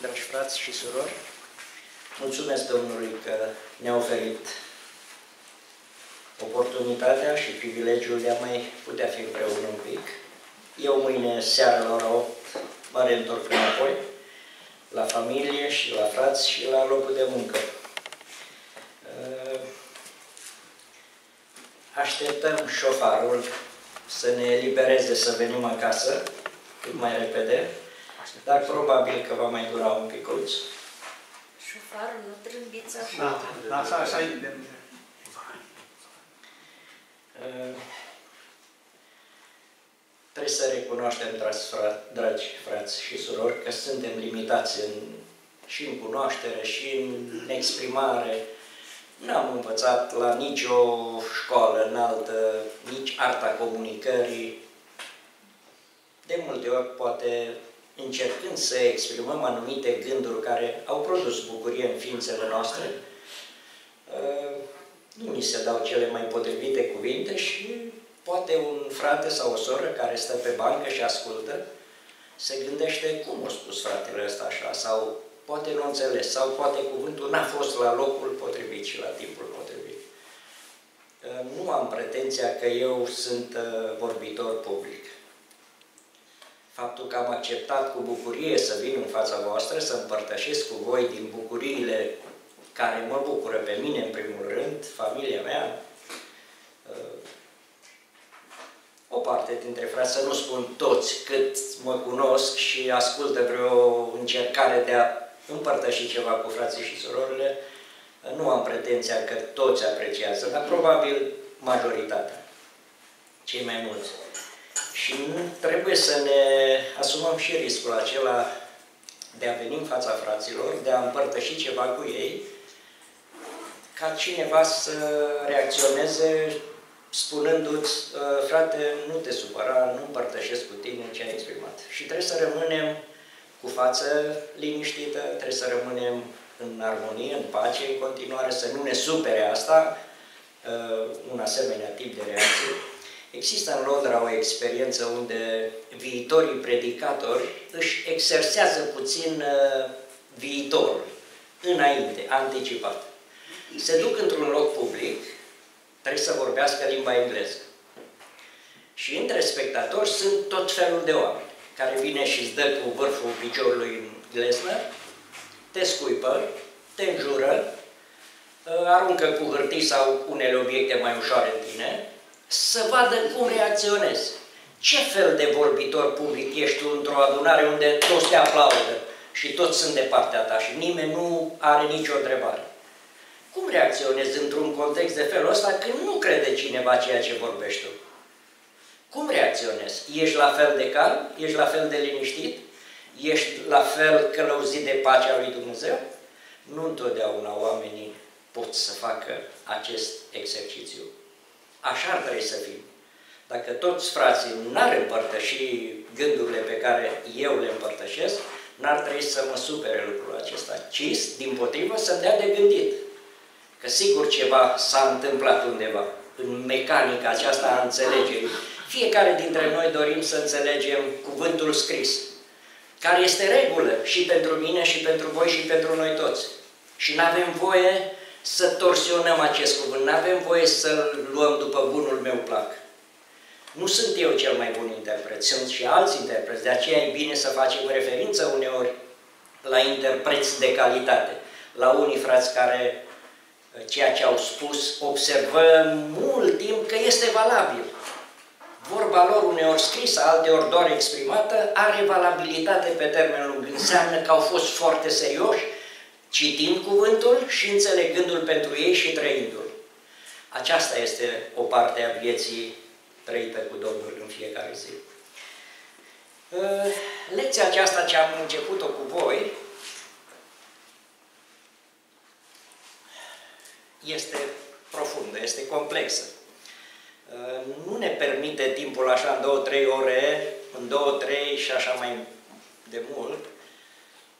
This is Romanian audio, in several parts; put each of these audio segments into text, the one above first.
dragi frați și surori, mulțumesc Domnului că ne-a oferit oportunitatea și privilegiul de a mai putea fi împreună un pic. Eu mâine seara la ora 8 mă reîntorc înapoi la familie și la frați și la locul de muncă. Așteptăm șofarul să ne elibereze să venim acasă cât mai repede, dar probabil că va mai dura un picuț. Șofarul, nu trâmbiți Da, da, așa, așa e de Uh, Trebuie să recunoaștem, dragi, fra, dragi frați și surori, că suntem limitați în, și în cunoaștere, și în exprimare. N-am învățat la nicio școală înaltă, nici arta comunicării. De multe ori, poate încercând să exprimăm anumite gânduri care au produs bucurie în ființele noastre, uh, nu mi se dau cele mai potrivite cuvinte și poate un frate sau o soră care stă pe bancă și ascultă, se gândește cum a spus fratele ăsta așa, sau poate nu înțeles, sau poate cuvântul n-a fost la locul potrivit și la timpul potrivit. Nu am pretenția că eu sunt uh, vorbitor public. Faptul că am acceptat cu bucurie să vin în fața voastră, să împărtășesc cu voi din bucuriile care mă bucură pe mine, în primul rând, familia mea, uh, o parte dintre frați, să nu spun toți, cât mă cunosc și ascultă vreo încercare de a împărtăși ceva cu frații și surorile, nu am pretenția că toți apreciază, dar probabil majoritatea, cei mai mulți. Și trebuie să ne asumăm și riscul acela de a veni în fața fraților, de a împărtăși ceva cu ei, ca cineva să reacționeze spunându-ți, ă, frate, nu te supăra, nu împărtășesc cu tine ce ai exprimat. Și trebuie să rămânem cu față liniștită, trebuie să rămânem în armonie, în pace, în continuare, să nu ne supere asta, ă, un asemenea tip de reacție. Există în Londra o experiență unde viitorii predicatori își exersează puțin ă, viitorul, înainte, anticipat. Se duc într-un loc public trebuie să vorbească limba engleză. Și între spectatori sunt tot felul de oameni care vine și îți dă cu vârful piciorului în gleznă, te scuipă, te înjură, ă, aruncă cu hârtii sau unele obiecte mai ușoare în tine, să vadă cum reacționezi. Ce fel de vorbitor public ești tu într-o adunare unde toți te aplaudă și toți sunt de partea ta și nimeni nu are nicio întrebare? Cum reacționezi într-un context de felul ăsta când nu crede cineva ceea ce vorbești tu? Cum reacționezi? Ești la fel de calm? Ești la fel de liniștit? Ești la fel călăuzit de pacea lui Dumnezeu? Nu întotdeauna oamenii pot să facă acest exercițiu. Așa ar trebui să fim. Dacă toți frații n-ar împărtăși gândurile pe care eu le împărtășesc, n-ar trebui să mă supere lucrul acesta, ci, din potrivă, să-mi dea de gândit. Că sigur ceva s-a întâmplat undeva, în mecanica aceasta a înțelegerii. Fiecare dintre noi dorim să înțelegem cuvântul scris, care este regulă și pentru mine, și pentru voi, și pentru noi toți. Și nu avem voie să torsionăm acest cuvânt, nu avem voie să-l luăm după bunul meu plac. Nu sunt eu cel mai bun interpret, sunt și alți interpreți, de aceea e bine să facem referință uneori la interpreți de calitate, la unii frați care ceea ce au spus, observăm mult timp că este valabil. Vorba lor uneori scrisă, alteori doar exprimată, are valabilitate pe termen lung. Înseamnă că au fost foarte serioși, citind cuvântul și înțelegându-l pentru ei și trăindu-l. Aceasta este o parte a vieții trăită cu Domnul în fiecare zi. Lecția aceasta ce am început-o cu voi este profundă, este complexă. Uh, nu ne permite timpul așa în două, trei ore, în două, trei și așa mai de mult.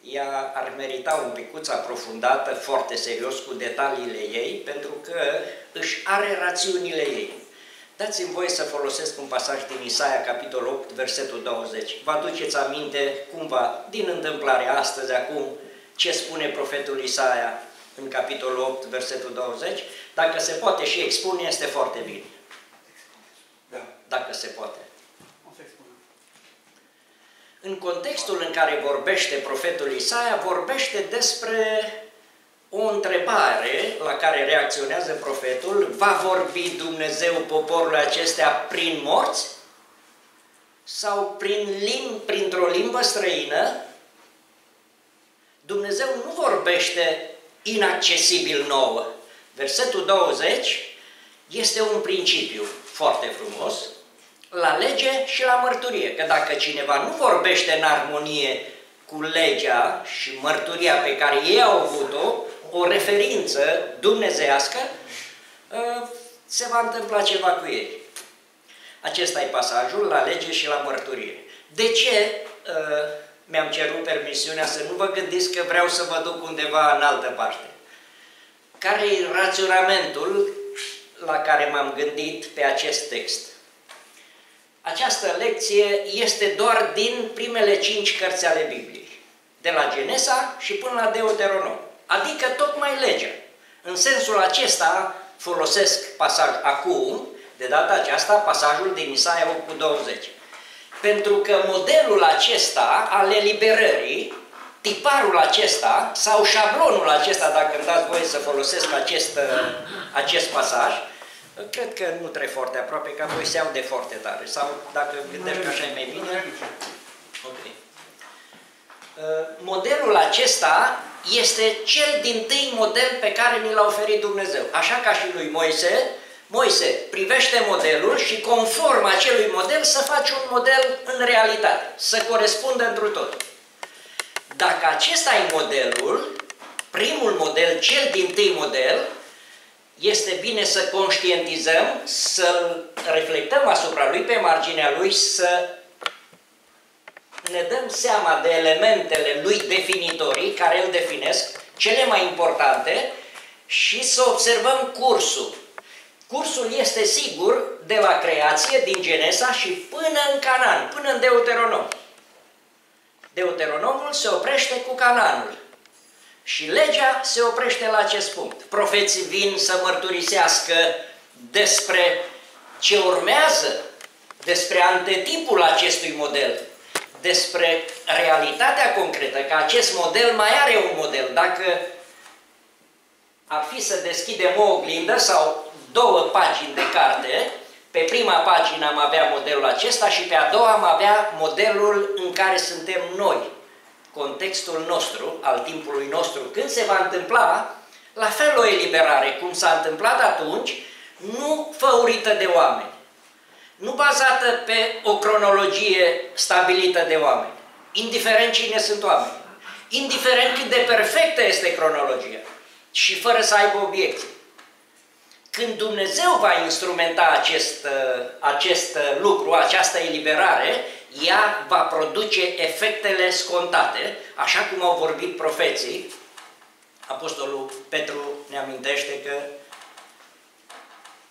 Ea ar merita un picuț aprofundată, foarte serios, cu detaliile ei, pentru că își are rațiunile ei. Dați-mi voie să folosesc un pasaj din Isaia, capitolul 8, versetul 20. Vă aduceți aminte cumva, din întâmplare astăzi, acum, ce spune profetul Isaia în capitolul 8, versetul 20? Dacă se poate și expune, este foarte bine. Da. Dacă se poate. O să expunem. În contextul în care vorbește profetul Isaia, vorbește despre o întrebare la care reacționează profetul, va vorbi Dumnezeu poporul acestea prin morți? Sau prin lim, printr-o limbă străină? Dumnezeu nu vorbește inaccesibil nouă. Versetul 20 este un principiu foarte frumos, la lege și la mărturie. Că dacă cineva nu vorbește în armonie cu legea și mărturia pe care ei au avut-o, o referință dumnezească, ă, se va întâmpla ceva cu ei. Acesta e pasajul la lege și la mărturie. De ce ă, mi-am cerut permisiunea să nu vă gândiți că vreau să vă duc undeva în altă parte? Care e raționamentul la care m-am gândit pe acest text? Această lecție este doar din primele cinci cărți ale Bibliei, de la Genesa și până la Deuteronom, adică tocmai legea. În sensul acesta folosesc pasaj acum, de data aceasta, pasajul din Isaia 8 cu 20. Pentru că modelul acesta al eliberării, tiparul acesta sau șablonul acesta, dacă îmi dați voie să folosesc acest, acest pasaj, Cred că nu trebuie foarte aproape, că apoi se aude foarte tare. Sau dacă gândești că așa e mai bine... Ok. Uh, modelul acesta este cel din tâi model pe care ni l-a oferit Dumnezeu. Așa ca și lui Moise, Moise privește modelul și conform acelui model să faci un model în realitate, să corespundă întru tot. Dacă acesta e modelul, primul model, cel din tâi model, este bine să conștientizăm, să reflectăm asupra lui, pe marginea lui, să ne dăm seama de elementele lui definitorii, care îl definesc, cele mai importante, și să observăm cursul. Cursul este sigur de la creație, din Genesa și până în Canaan, până în Deuteronom. Deuteronomul se oprește cu Canaanul. Și legea se oprește la acest punct. Profeții vin să mărturisească despre ce urmează, despre antetipul acestui model, despre realitatea concretă, că acest model mai are un model. Dacă ar fi să deschidem o oglindă sau două pagini de carte, pe prima pagină am avea modelul acesta și pe a doua am avea modelul în care suntem noi, contextul nostru, al timpului nostru, când se va întâmpla, la fel o eliberare, cum s-a întâmplat atunci, nu făurită de oameni, nu bazată pe o cronologie stabilită de oameni, indiferent cine sunt oameni, indiferent cât de perfectă este cronologia. Și fără să aibă obiecții. Când Dumnezeu va instrumenta acest, acest lucru, această eliberare, ea va produce efectele scontate, așa cum au vorbit profeții. Apostolul Petru ne amintește că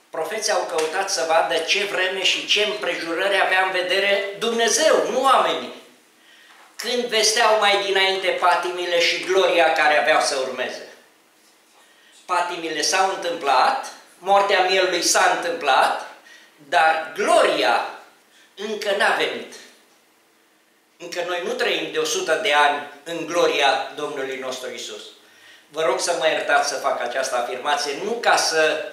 profeții au căutat să vadă ce vreme și ce împrejurări avea în vedere Dumnezeu, nu oamenii. Când vesteau mai dinainte patimile și gloria care aveau să urmeze. Patimile s-au întâmplat, moartea mielului s-a întâmplat, dar gloria încă n-a venit. Încă noi nu trăim de 100 de ani în gloria Domnului nostru Isus. Vă rog să mă iertați să fac această afirmație, nu ca să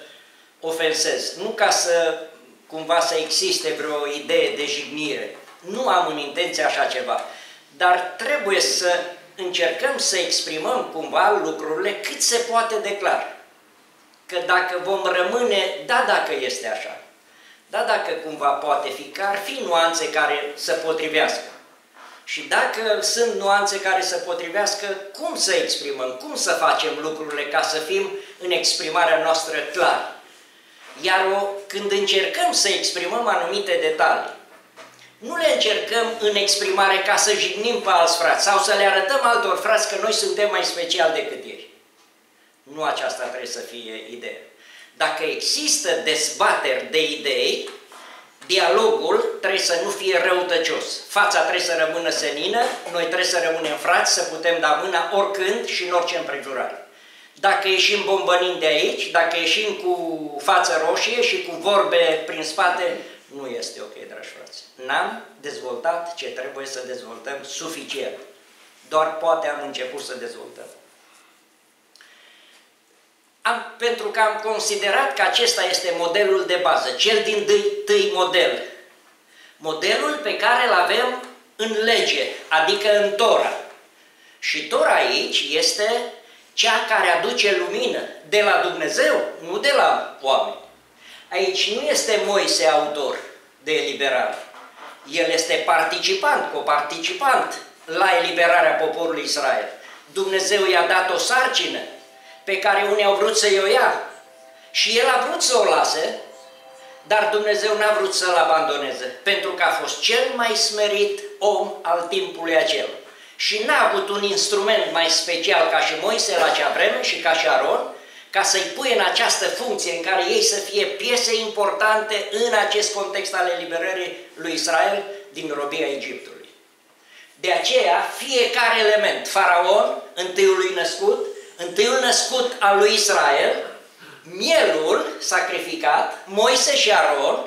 ofensez, nu ca să cumva să existe vreo idee de jignire. Nu am în intenție așa ceva. Dar trebuie să încercăm să exprimăm cumva lucrurile cât se poate declar. Că dacă vom rămâne, da dacă este așa, da dacă cumva poate fi, că ar fi nuanțe care să potrivească. Și dacă sunt nuanțe care să potrivească, cum să exprimăm, cum să facem lucrurile ca să fim în exprimarea noastră clar. Iar o, când încercăm să exprimăm anumite detalii, nu le încercăm în exprimare ca să jignim pe alți frați sau să le arătăm altor frați că noi suntem mai special decât ei. Nu aceasta trebuie să fie ideea. Dacă există dezbateri de idei, dialogul trebuie să nu fie răutăcios. Fața trebuie să rămână senină, noi trebuie să rămânem frați, să putem da mâna oricând și în orice împrejurare. Dacă ieșim bombănind de aici, dacă ieșim cu față roșie și cu vorbe prin spate, nu este ok, dragi frați. N-am dezvoltat ce trebuie să dezvoltăm suficient. Doar poate am început să dezvoltăm. Am, pentru că am considerat că acesta este modelul de bază, cel din tâi model. Modelul pe care îl avem în lege, adică în Tora. Și Tora aici este cea care aduce lumină de la Dumnezeu, nu de la oameni. Aici nu este Moise autor de eliberare. El este participant, coparticipant la eliberarea poporului Israel. Dumnezeu i-a dat o sarcină pe care unii au vrut să-i o ia și el a vrut să o lase, dar Dumnezeu n-a vrut să-l abandoneze, pentru că a fost cel mai smerit om al timpului acela. Și n-a avut un instrument mai special ca și Moise la acea vreme și ca și Aron, ca să-i pui în această funcție în care ei să fie piese importante în acest context al eliberării lui Israel din robia Egiptului. De aceea, fiecare element, faraon, întâiului născut, întâiul născut al lui Israel, mielul sacrificat, Moise și Aron,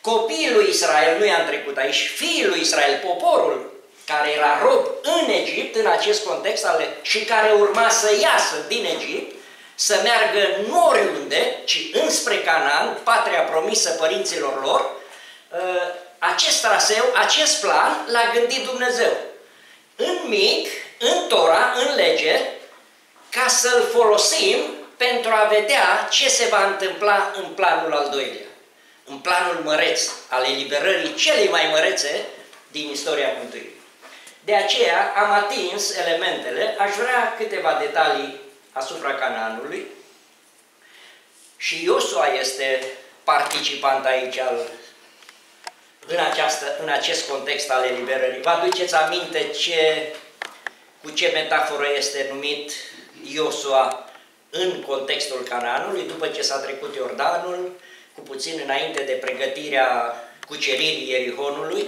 copiii lui Israel, nu i-am trecut aici, fiii lui Israel, poporul care era rob în Egipt, în acest context, ale, și care urma să iasă din Egipt, să meargă nu oriunde, ci înspre Canaan, patria promisă părinților lor, ă, acest traseu, acest plan l-a gândit Dumnezeu. În mic, în Tora, în lege, ca să-l folosim pentru a vedea ce se va întâmpla în planul al doilea. În planul măreț, al eliberării celei mai mărețe din istoria Mântuirii. De aceea am atins elementele, aș vrea câteva detalii asupra Canaanului și Iosua este participant aici al, în, această, în acest context al eliberării. Vă aduceți aminte ce, cu ce metaforă este numit Iosua în contextul Canaanului, după ce s-a trecut Iordanul, cu puțin înainte de pregătirea cuceririi Ierihonului,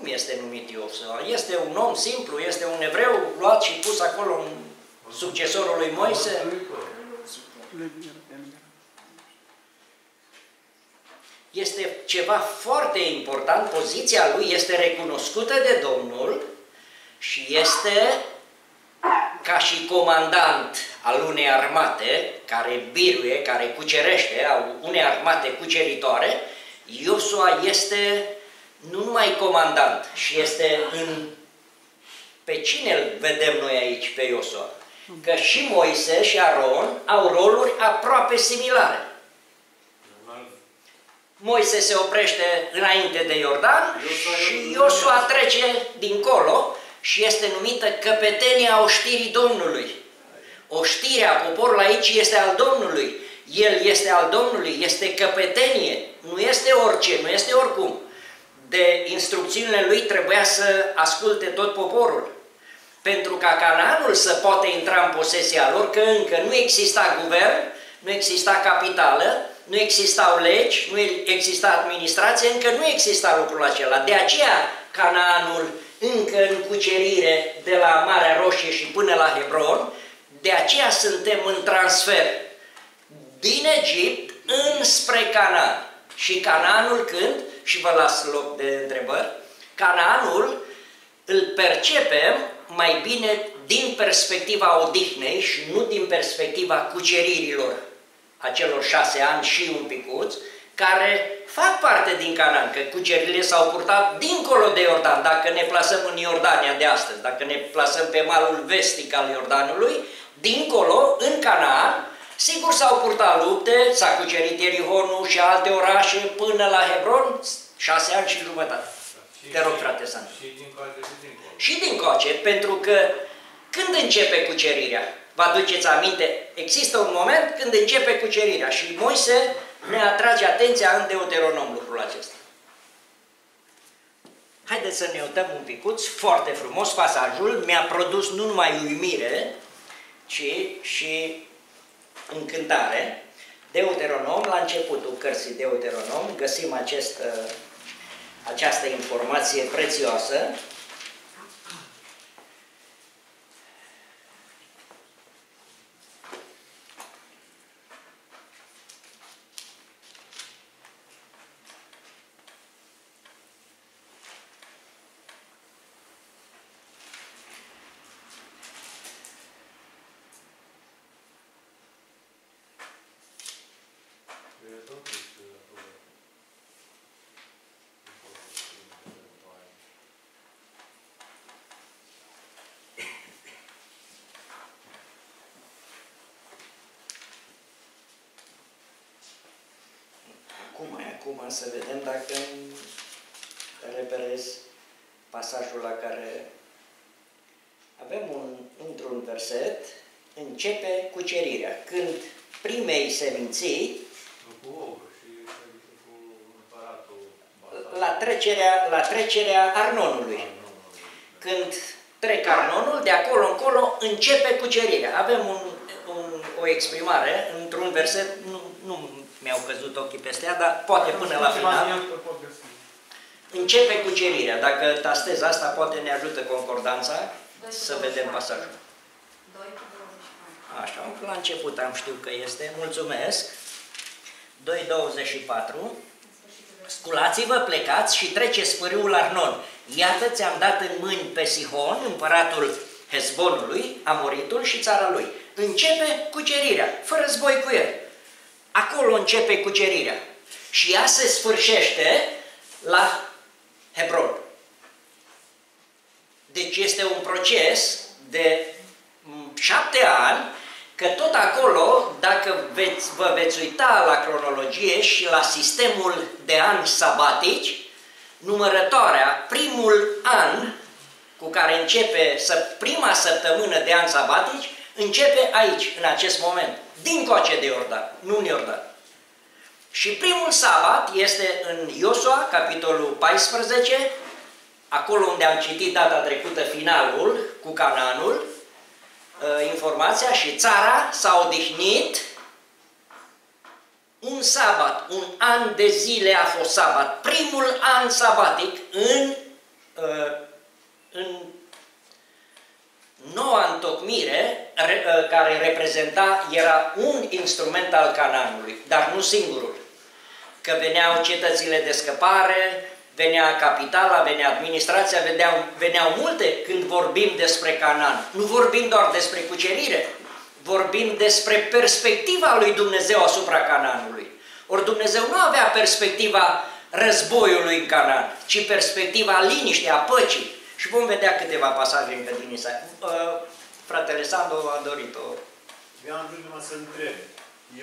Cum este numit Iosua? Este un om simplu, este un evreu luat și pus acolo în succesorul lui Moise? Este ceva foarte important, poziția lui este recunoscută de Domnul și este ca și comandant al unei armate care biruie, care cucerește, a unei armate cuceritoare, Iosua este nu numai comandant, și este în... Pe cine îl vedem noi aici, pe Iosua? Că și Moise și Aron au roluri aproape similare. Moise se oprește înainte de Iordan și Iosua trece dincolo și este numită căpetenia oștirii Domnului. Oștirea poporului aici este al Domnului. El este al Domnului, este căpetenie, nu este orice, nu este oricum de instrucțiunile lui trebuia să asculte tot poporul. Pentru ca Canaanul să poată intra în posesia lor, că încă nu exista guvern, nu exista capitală, nu existau legi, nu exista administrație, încă nu exista lucrul acela. De aceea Canaanul încă în cucerire de la Marea Roșie și până la Hebron, de aceea suntem în transfer din Egipt înspre Canaan. Și Canaanul când? și vă las loc de întrebări, Canaanul îl percepem mai bine din perspectiva odihnei și nu din perspectiva cuceririlor acelor șase ani și un picuț, care fac parte din Canaan, că cucerile s-au purtat dincolo de Iordan. Dacă ne plasăm în Iordania de astăzi, dacă ne plasăm pe malul vestic al Iordanului, dincolo, în Canaan, Sigur s-au purtat lupte, s-a cucerit Ierihonul și alte orașe până la Hebron, șase ani și jumătate. Da, Te rog, frate Sandu. Și din coace și din Și din coace, pentru că când începe cucerirea? Vă aduceți aminte? Există un moment când începe cucerirea și Moise ne atrage atenția în Deuteronom lucrul acesta. Haideți să ne uităm un picuț, foarte frumos, pasajul mi-a produs nu numai uimire, ci și în cântare. Deuteronom, la începutul cărții Deuteronom, găsim acest, uh, această informație prețioasă. Acum, acum să vedem dacă reperez pasajul la care avem un, într-un verset, începe cucerirea. Când primei seminții, la trecerea, la trecerea Arnonului. Când trec Arnonul, de acolo încolo începe cucerirea. Avem un, un, o exprimare într-un verset, nu, nu mi-au căzut ochii peste ea, dar poate până la final. Începe cucerirea. Dacă tastez asta, poate ne ajută concordanța să vedem pasajul. Așa, la început am știu că este. Mulțumesc. 2.24 Sculați-vă, plecați și treceți pârâul Arnon. Iată, ți-am dat în mâini pe Sihon, împăratul Hezbonului, Amoritul și țara lui. Începe cucerirea, fără război cu el. Acolo începe cucerirea. Și ea se sfârșește la Hebron. Deci este un proces de șapte ani, că tot acolo, dacă veți, vă veți uita la cronologie și la sistemul de ani sabatici, numărătoarea, primul an cu care începe prima săptămână de ani sabatici, începe aici, în acest moment, din coace de Iordan, nu în Iordan. Și primul sabat este în Iosua, capitolul 14, acolo unde am citit data trecută finalul cu Cananul, ă, informația și țara s-a odihnit un sabat, un an de zile a fost sabat, primul an sabatic în, ă, în noua întocmire ă, care reprezenta, era un instrument al Cananului, dar nu singurul. Că veneau cetățile de scăpare, venea capitala, venea administrația, veneau, veneau multe când vorbim despre Canan. Nu vorbim doar despre cucerire, vorbim despre perspectiva lui Dumnezeu asupra Cananului. Ori Dumnezeu nu avea perspectiva războiului în Canan, ci perspectiva liniștii, a păcii. Și vom vedea câteva pasaje încă din Isaia. Uh, fratele Sandu a dorit-o. Eu am vrut numai să întreb.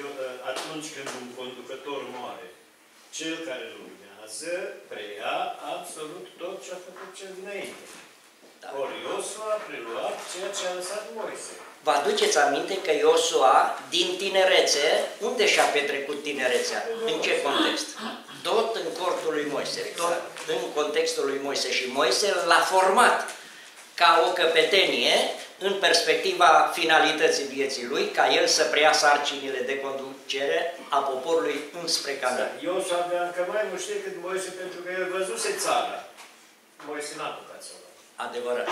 Eu, uh, atunci când un conducător moare, cel care îl urmează preia absolut tot ce a făcut cel dinainte. Da. Ori Iosua a preluat ceea ce a lăsat Moise. Vă aduceți aminte că Iosua, din tinerețe, unde și-a petrecut tinerețea? În ce context? tot în cortul lui Moise, tot în contextul lui Moise și Moise l-a format ca o căpetenie în perspectiva finalității vieții lui, ca el să preia sarcinile de conducere a poporului înspre Canaan. Eu să avea încă mai mult știe cât Moise, pentru că el văzuse țara. Moise n-a apucat să Adevărat.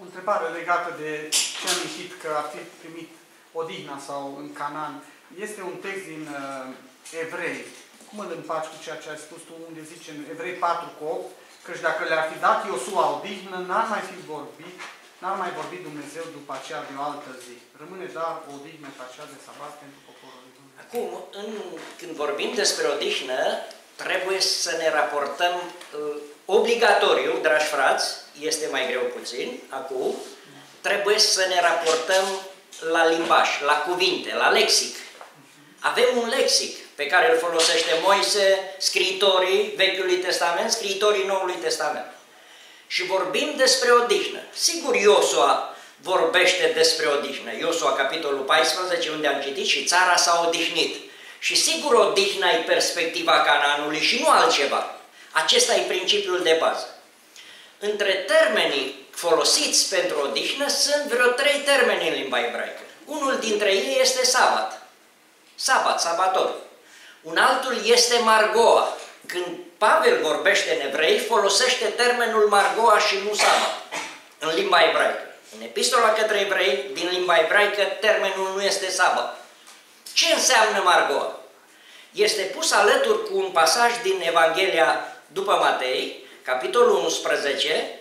O întrebare legată de ce am ieșit că ar fi primit odihna sau în Canaan. Este un text din uh, Evrei, cum îl împaci cu ceea ce ai spus tu, unde zice în Evrei 4 cu 8, căci dacă le-ar fi dat Iosua odihnă, n-ar mai fi vorbit, n-ar mai vorbi Dumnezeu după aceea de o altă zi. Rămâne dar o odihnă pe aceea de sabat pentru poporul lui Dumnezeu. Acum, în, când vorbim despre odihnă, trebuie să ne raportăm uh, obligatoriu, dragi frați, este mai greu puțin, acum, trebuie să ne raportăm la limbaj, la cuvinte, la lexic. Avem un lexic pe care îl folosește Moise, scriitorii Vechiului Testament, scriitorii Noului Testament. Și vorbim despre odihnă. Sigur, Iosua vorbește despre odihnă. Iosua, capitolul 14, unde am citit, și țara s-a odihnit. Și sigur, odihna e perspectiva Cananului și nu altceva. Acesta e principiul de bază. Între termenii folosiți pentru odihnă sunt vreo trei termeni în limba ebraică. Unul dintre ei este sabat. Sabat, sabator. Un altul este margoa. Când Pavel vorbește în evrei, folosește termenul margoa și nu sabat în limba ebraică. În epistola către evrei, din limba ebraică, termenul nu este sabat. Ce înseamnă margoa? Este pus alături cu un pasaj din Evanghelia după Matei, capitolul 11,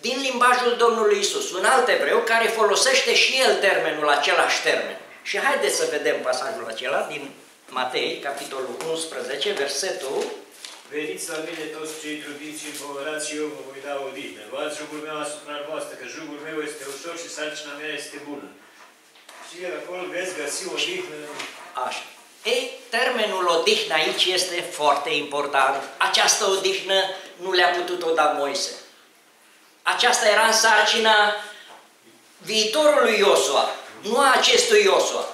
din limbajul Domnului Isus, un alt evreu care folosește și el termenul, același termen. Și haideți să vedem pasajul acela din Matei, capitolul 11, versetul Veniți la mine toți cei trudiți și împovărați și eu vă voi da odihnă. Luați jugul meu asupra voastră, că jugul meu este ușor și sarcina mea este bună. Și acolo veți găsi odihnă. Așa. Ei, termenul odihnă aici este foarte important. Această odihnă nu le-a putut-o da Moise. Aceasta era în sarcina viitorului Iosua, nu a acestui Iosua.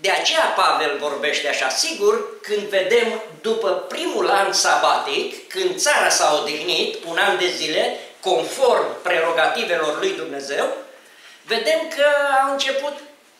De aceea Pavel vorbește așa, sigur, când vedem după primul an sabatic, când țara s-a odihnit, un an de zile, conform prerogativelor lui Dumnezeu, vedem că a început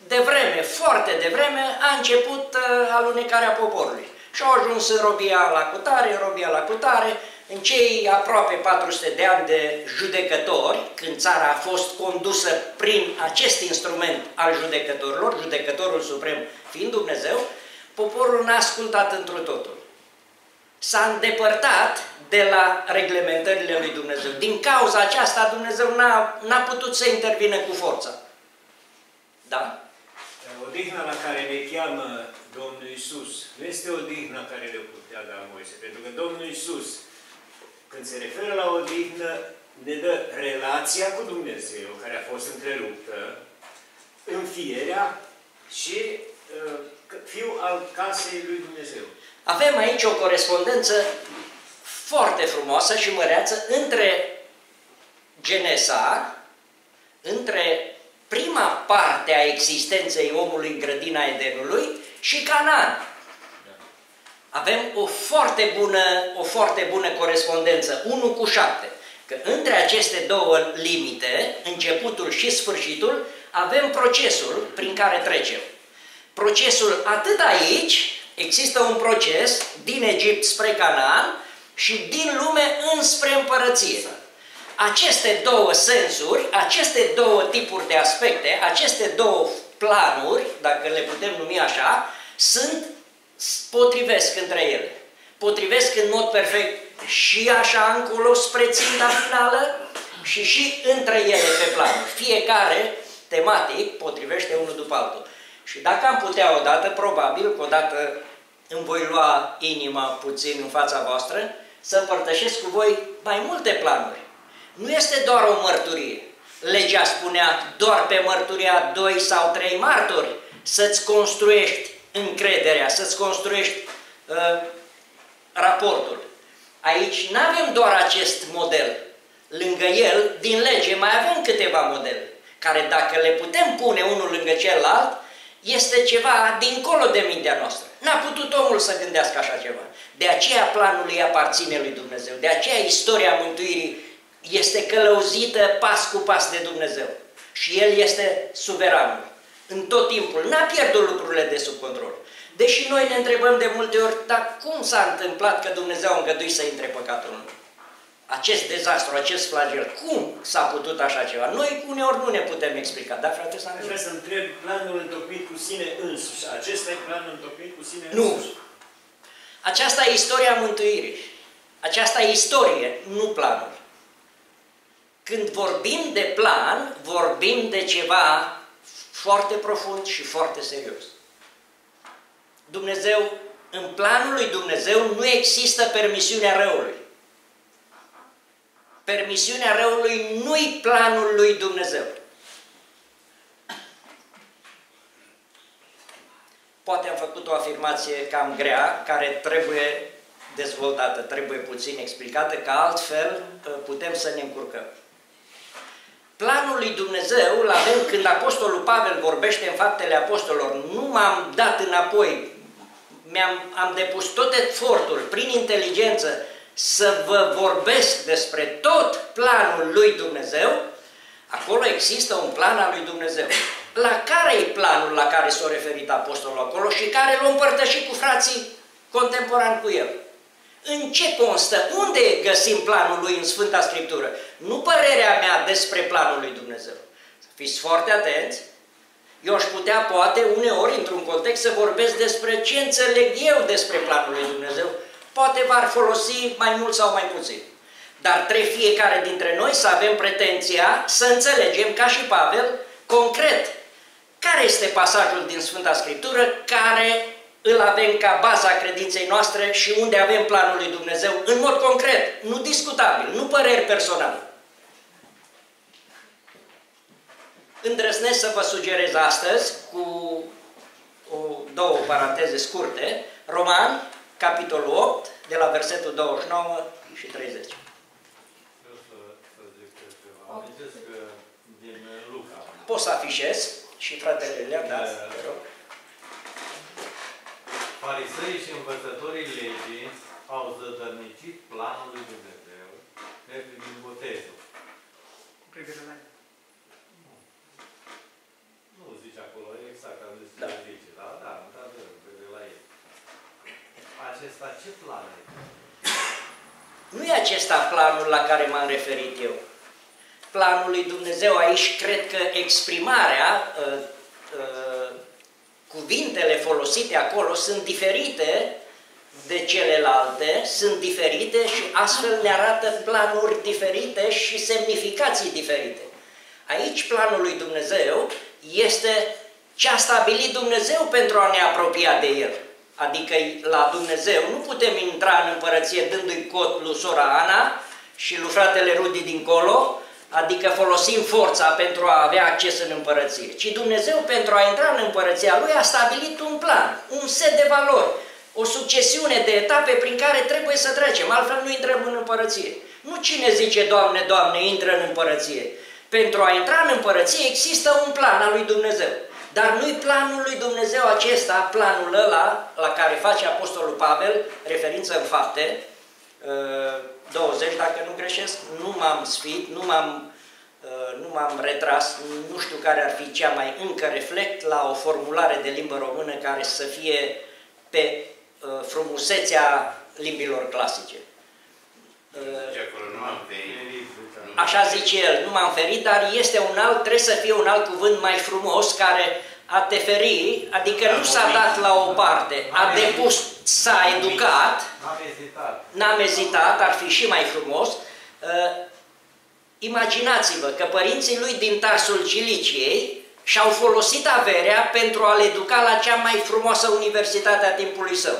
de vreme, foarte de vreme, a început uh, alunecarea poporului. Și au ajuns în robia la cutare, în robia la cutare, în cei aproape 400 de ani de judecători, când țara a fost condusă prin acest instrument al judecătorilor, judecătorul suprem fiind Dumnezeu, poporul n-a ascultat întru totul. S-a îndepărtat de la reglementările lui Dumnezeu. Din cauza aceasta Dumnezeu n-a putut să intervină cu forța. Da? Odihna la care ne cheamă Domnul Isus nu este odihna care le putea da Moise, pentru că Domnul Isus când se referă la odihnă, ne dă relația cu Dumnezeu, care a fost întreruptă, înfierea și uh, fiu al casei lui Dumnezeu. Avem aici o corespondență foarte frumoasă și măreață între Genesa, între prima parte a existenței omului în grădina Edenului și Canaan. Avem o foarte bună, o foarte bună corespondență, 1 cu 7. Că între aceste două limite, începutul și sfârșitul, avem procesul prin care trecem. Procesul atât aici, există un proces din Egipt spre Canaan și din lume înspre împărăție. Aceste două sensuri, aceste două tipuri de aspecte, aceste două planuri, dacă le putem numi așa, sunt potrivesc între ele. Potrivesc în mod perfect și așa încolo spre ținta finală și și între ele pe plan. Fiecare tematic potrivește unul după altul. Și dacă am putea odată, probabil că odată îmi voi lua inima puțin în fața voastră, să împărtășesc cu voi mai multe planuri. Nu este doar o mărturie. Legea spunea doar pe mărturia doi sau trei martori să-ți construiești încrederea, să-ți construiești uh, raportul. Aici nu avem doar acest model. Lângă el, din lege, mai avem câteva modele, care dacă le putem pune unul lângă celălalt, este ceva dincolo de mintea noastră. N-a putut omul să gândească așa ceva. De aceea planul îi aparține lui Dumnezeu. De aceea istoria mântuirii este călăuzită pas cu pas de Dumnezeu. Și El este suveranul în tot timpul. N-a pierdut lucrurile de sub control. Deși noi ne întrebăm de multe ori, dar cum s-a întâmplat că Dumnezeu a îngăduit să intre păcatul în acest dezastru, acest flagel, cum s-a putut așa ceva? Noi uneori nu ne putem explica, da, frate Sandru? Vreau să întreb planul întocmit cu sine însuși. Acesta e planul întocmit cu sine însuși? Nu. Aceasta e istoria mântuirii. Aceasta e istorie, nu planul. Când vorbim de plan, vorbim de ceva foarte profund și foarte serios. Dumnezeu, în planul lui Dumnezeu nu există permisiunea răului. Permisiunea răului nu-i planul lui Dumnezeu. Poate am făcut o afirmație cam grea, care trebuie dezvoltată, trebuie puțin explicată, că altfel uh, putem să ne încurcăm. Planul lui Dumnezeu îl avem când Apostolul Pavel vorbește în faptele apostolilor. Nu m-am dat înapoi, mi-am am depus tot efortul, prin inteligență, să vă vorbesc despre tot planul lui Dumnezeu, acolo există un plan al lui Dumnezeu. La care e planul la care s-a referit apostolul acolo și care l-a împărtășit cu frații contemporani cu el? În ce constă? Unde găsim planul lui în Sfânta Scriptură? Nu părerea mea despre planul lui Dumnezeu. Fiți foarte atenți. Eu aș putea, poate, uneori, într-un context, să vorbesc despre ce înțeleg eu despre planul lui Dumnezeu. Poate v-ar folosi mai mult sau mai puțin. Dar trebuie fiecare dintre noi să avem pretenția să înțelegem, ca și Pavel, concret, care este pasajul din Sfânta Scriptură care îl avem ca baza credinței noastre și unde avem planul lui Dumnezeu, în mod concret, nu discutabil, nu păreri personale. Îndrăznesc să vă sugerez astăzi, cu o, două paranteze scurte, Roman, capitolul 8, de la versetul 29 și 30. Poți să afișez și fratele le-a dat, te rog. Fariseii și învățătorii legii au zădărnicit planul lui Dumnezeu din botezul. Cu privire la el. Nu zice acolo exact, am zis Da. da. zice, da, da, într-adevăr, cu privire la el. Acesta ce plan e? Nu e acesta planul la care m-am referit eu. Planul lui Dumnezeu aici, cred că exprimarea, uh, uh, cuvintele folosite acolo sunt diferite de celelalte, sunt diferite și astfel ne arată planuri diferite și semnificații diferite. Aici planul lui Dumnezeu este ce a stabilit Dumnezeu pentru a ne apropia de El. Adică la Dumnezeu nu putem intra în împărăție dându-i cot lui sora Ana și lui fratele Rudi dincolo, adică folosim forța pentru a avea acces în împărăție, ci Dumnezeu pentru a intra în împărăția Lui a stabilit un plan, un set de valori, o succesiune de etape prin care trebuie să trecem, altfel nu intrăm în împărăție. Nu cine zice, Doamne, Doamne, intră în împărăție. Pentru a intra în împărăție există un plan al lui Dumnezeu. Dar nu-i planul lui Dumnezeu acesta, planul ăla la care face Apostolul Pavel, referință în fapte, 20, dacă nu greșesc, nu m-am sfit, nu m-am nu m-am retras, nu știu care ar fi cea mai încă reflect la o formulare de limbă română care să fie pe frumusețea limbilor clasice. Zice acolo, nu am ferit. Așa zice el, nu m-am ferit, dar este un alt, trebuie să fie un alt cuvânt mai frumos care a te feri, adică nu s-a dat la o parte, a depus, s-a educat, N-am ezitat. n-am ezitat, ar fi și mai frumos. Uh, Imaginați-vă că părinții lui din Tarsul Ciliciei și-au folosit averea pentru a-l educa la cea mai frumoasă universitate a timpului său.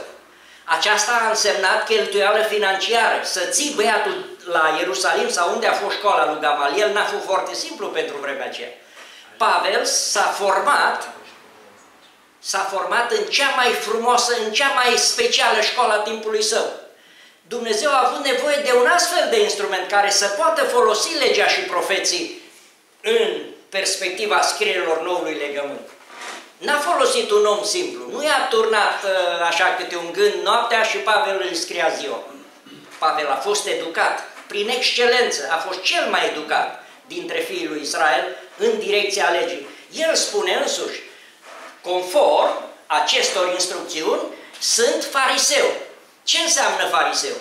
Aceasta a însemnat cheltuială financiară. Să ții băiatul la Ierusalim sau unde a fost școala lui Gamaliel n-a fost foarte simplu pentru vremea aceea. Pavel s-a format s-a format în cea mai frumoasă, în cea mai specială școală a timpului său. Dumnezeu a avut nevoie de un astfel de instrument care să poată folosi legea și profeții în perspectiva scrierilor noului legământ. N-a folosit un om simplu, nu i-a turnat uh, așa câte un gând noaptea și Pavel îl scria ziua. Pavel a fost educat prin excelență, a fost cel mai educat dintre fiii lui Israel în direcția legii. El spune însuși, conform acestor instrucțiuni, sunt fariseu. Ce înseamnă fariseu?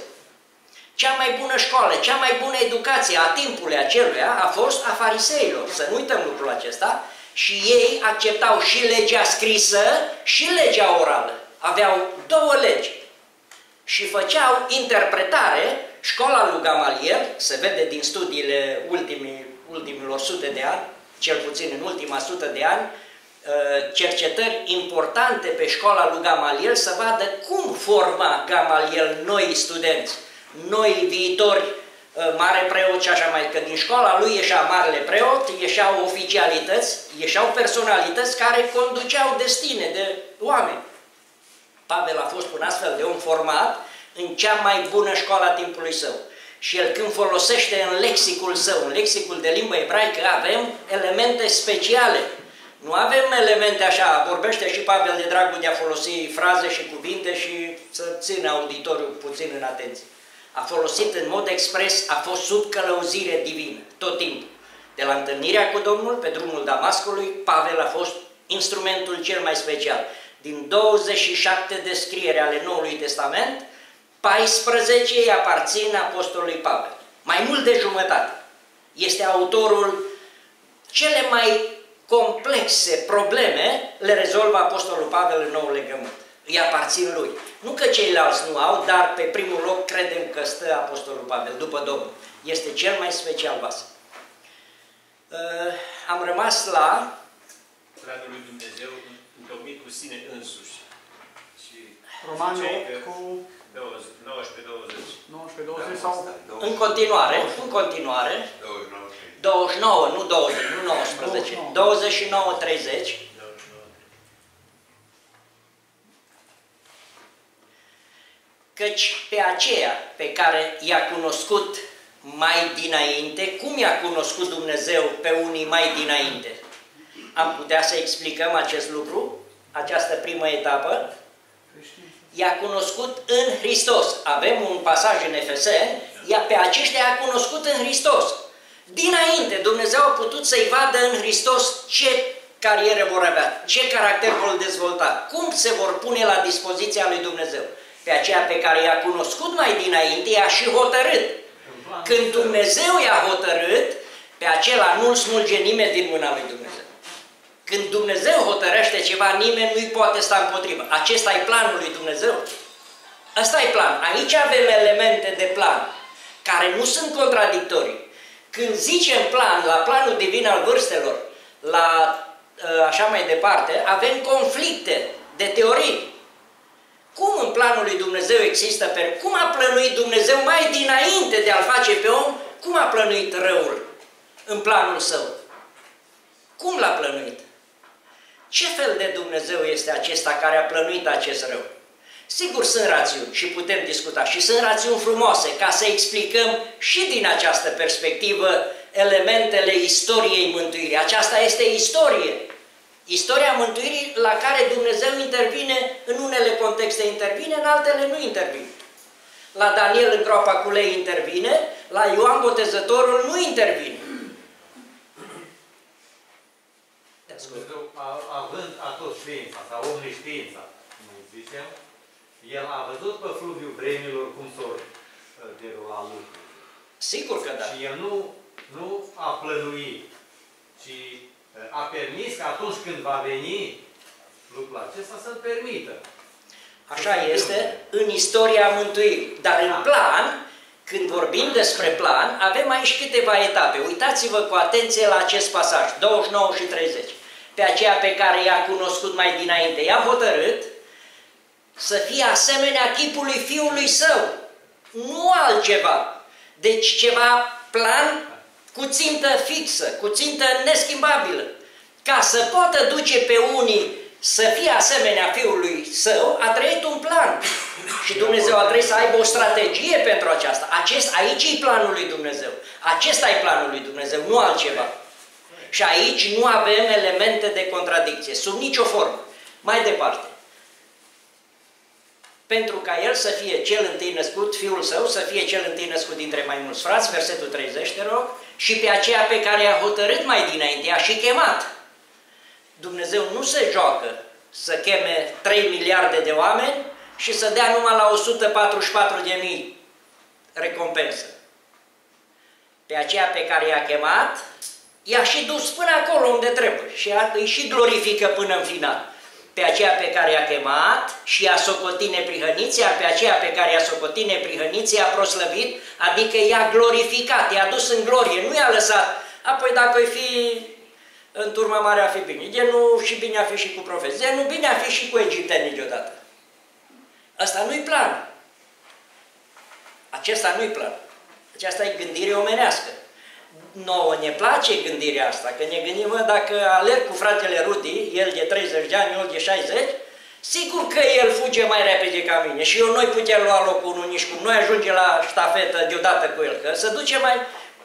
Cea mai bună școală, cea mai bună educație a timpului aceluia a fost a fariseilor. Să nu uităm lucrul acesta. Și ei acceptau și legea scrisă și legea orală. Aveau două legi. Și făceau interpretare, școala lui Gamaliel, se vede din studiile ultimii, ultimilor sute de ani, cel puțin în ultima sută de ani, cercetări importante pe școala lui Gamaliel să vadă cum forma Gamaliel noi studenți, noi viitori mare preot și așa mai, că din școala lui ieșea marele preot, ieșeau oficialități, ieșeau personalități care conduceau destine de oameni. Pavel a fost un astfel de om format în cea mai bună școală a timpului său. Și el când folosește în lexicul său, în lexicul de limbă ebraică, avem elemente speciale. Nu avem elemente așa, vorbește și Pavel de dragul de a folosi fraze și cuvinte și să țină auditoriul puțin în atenție. a folosit în mod expres, a fost sub călăuzire divină, tot timpul. De la întâlnirea cu Domnul, pe drumul Damascului, Pavel a fost instrumentul cel mai special. Din 27 descriere ale Noului Testament, 14 îi aparțin Apostolului Pavel. Mai mult de jumătate. Este autorul cele mai complexe probleme, le rezolvă Apostolul Pavel în nou legământ. Îi aparțin lui. Nu că ceilalți nu au, dar pe primul loc credem că stă Apostolul Pavel, după Domnul. Este cel mai special vas. Uh, am rămas la... Planul lui Dumnezeu întocmit cu sine însuși. Și Romani ziceai 8 că cu 19-20. 19-20 sau În continuare, în continuare, 29, nu 20, nu 19, 29, 30, căci pe aceea pe care i-a cunoscut mai dinainte, cum i-a cunoscut Dumnezeu pe unii mai dinainte? Am putea să explicăm acest lucru, această primă etapă? I-a cunoscut în Hristos. Avem un pasaj în Efeseni, ea pe aceștia a cunoscut în Hristos. Dinainte, Dumnezeu a putut să-i vadă în Hristos ce carieră vor avea, ce caracter vor dezvolta, cum se vor pune la dispoziția lui Dumnezeu. Pe aceea pe care i-a cunoscut mai dinainte, i-a și hotărât. Când Dumnezeu i-a hotărât, pe acela nu-l smulge nimeni din mâna lui Dumnezeu. Când Dumnezeu hotărăște ceva, nimeni nu-i poate sta împotrivă. Acesta e planul lui Dumnezeu. Asta e plan. Aici avem elemente de plan care nu sunt contradictorii. Când zicem plan, la planul divin al vârstelor, la așa mai departe, avem conflicte de teorii. Cum în planul lui Dumnezeu există pe Cum a plănuit Dumnezeu mai dinainte de a-l face pe om? Cum a plănuit răul în planul său? Cum l-a plănuit? Ce fel de Dumnezeu este acesta care a plănuit acest rău? Sigur sunt rațiuni și putem discuta și sunt rațiuni frumoase ca să explicăm și din această perspectivă elementele istoriei mântuirii. Aceasta este istorie. Istoria mântuirii la care Dumnezeu intervine, în unele contexte intervine, în altele nu intervine. La Daniel în groapa cu lei intervine, la Ioan Botezătorul nu intervine. Dumnezeu, având atot știința, sau omniștiința, nu zicem, El a văzut pe fluviul vremilor cum s-au derulat lucrurile. Sigur că da. Și El nu, nu a plănuit, ci a permis că atunci când va veni lucrul acesta să-l permită. Așa este în istoria mântuirii. Dar în plan, când vorbim despre plan, avem aici câteva etape. Uitați-vă cu atenție la acest pasaj, 29 și 30 pe aceea pe care i-a cunoscut mai dinainte. I-a hotărât să fie asemenea chipului Fiului Său, nu altceva. Deci ceva plan cu țintă fixă, cu țintă neschimbabilă, ca să poată duce pe unii să fie asemenea Fiului Său, a trăit un plan. Și Dumnezeu a trebuit să aibă o strategie pentru aceasta. Acest, aici e planul lui Dumnezeu. Acesta e planul lui Dumnezeu, nu altceva. Și aici nu avem elemente de contradicție, sub nicio formă. Mai departe. Pentru ca el să fie cel întâi născut, fiul său, să fie cel întâi născut dintre mai mulți frați, versetul 30, te rog, și pe aceea pe care i-a hotărât mai dinainte, a și chemat. Dumnezeu nu se joacă să cheme 3 miliarde de oameni și să dea numai la 144 de mii recompensă. Pe aceea pe care i-a chemat, i-a și dus până acolo unde trebuie și îi și glorifică până în final. Pe aceea pe care i-a chemat și i-a socotit neprihăniția, pe aceea pe care i-a socotit neprihăniția, a proslăvit, adică i-a glorificat, i-a dus în glorie, nu i-a lăsat. Apoi dacă îi fi în turma mare a fi bine, de nu și bine a fi și cu profeți, de nu bine a fi și cu egipteni deodată. Asta nu-i plan. Acesta nu-i plan. Aceasta e gândire omenească nouă ne place gândirea asta, că ne gândim, mă, dacă alerg cu fratele Rudi, el de 30 de ani, eu de 60, sigur că el fuge mai repede ca mine și eu nu-i putem lua locul unul nici cum, noi ajunge la ștafetă deodată cu el, că se duce mai...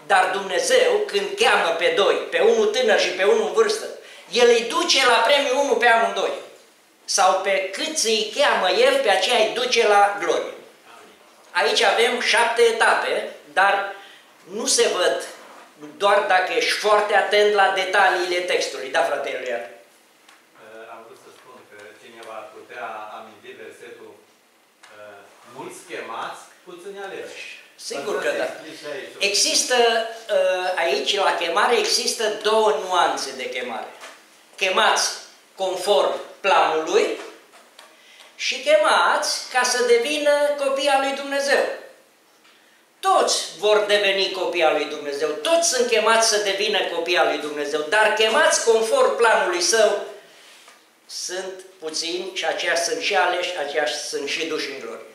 Dar Dumnezeu, când cheamă pe doi, pe unul tânăr și pe unul în vârstă, El îi duce la premiu unul pe amândoi. Sau pe cât îi cheamă El, pe aceea îi duce la glorie. Aici avem șapte etape, dar nu se văd doar dacă ești foarte atent la detaliile textului. Da, frate Iulian? Uh, am vrut să spun că cineva ar putea aminti versetul uh, mulți chemați, puțini aleși. Sigur Asta că se da. explice aici. Există uh, aici, la chemare, există două nuanțe de chemare. Chemați conform planului și chemați ca să devină copii al lui Dumnezeu. Toți vor deveni copii al lui Dumnezeu, toți sunt chemați să devină copii al lui Dumnezeu, dar chemați conform planului său sunt puțini și aceia sunt și aleși, aceia sunt și duși în glorie.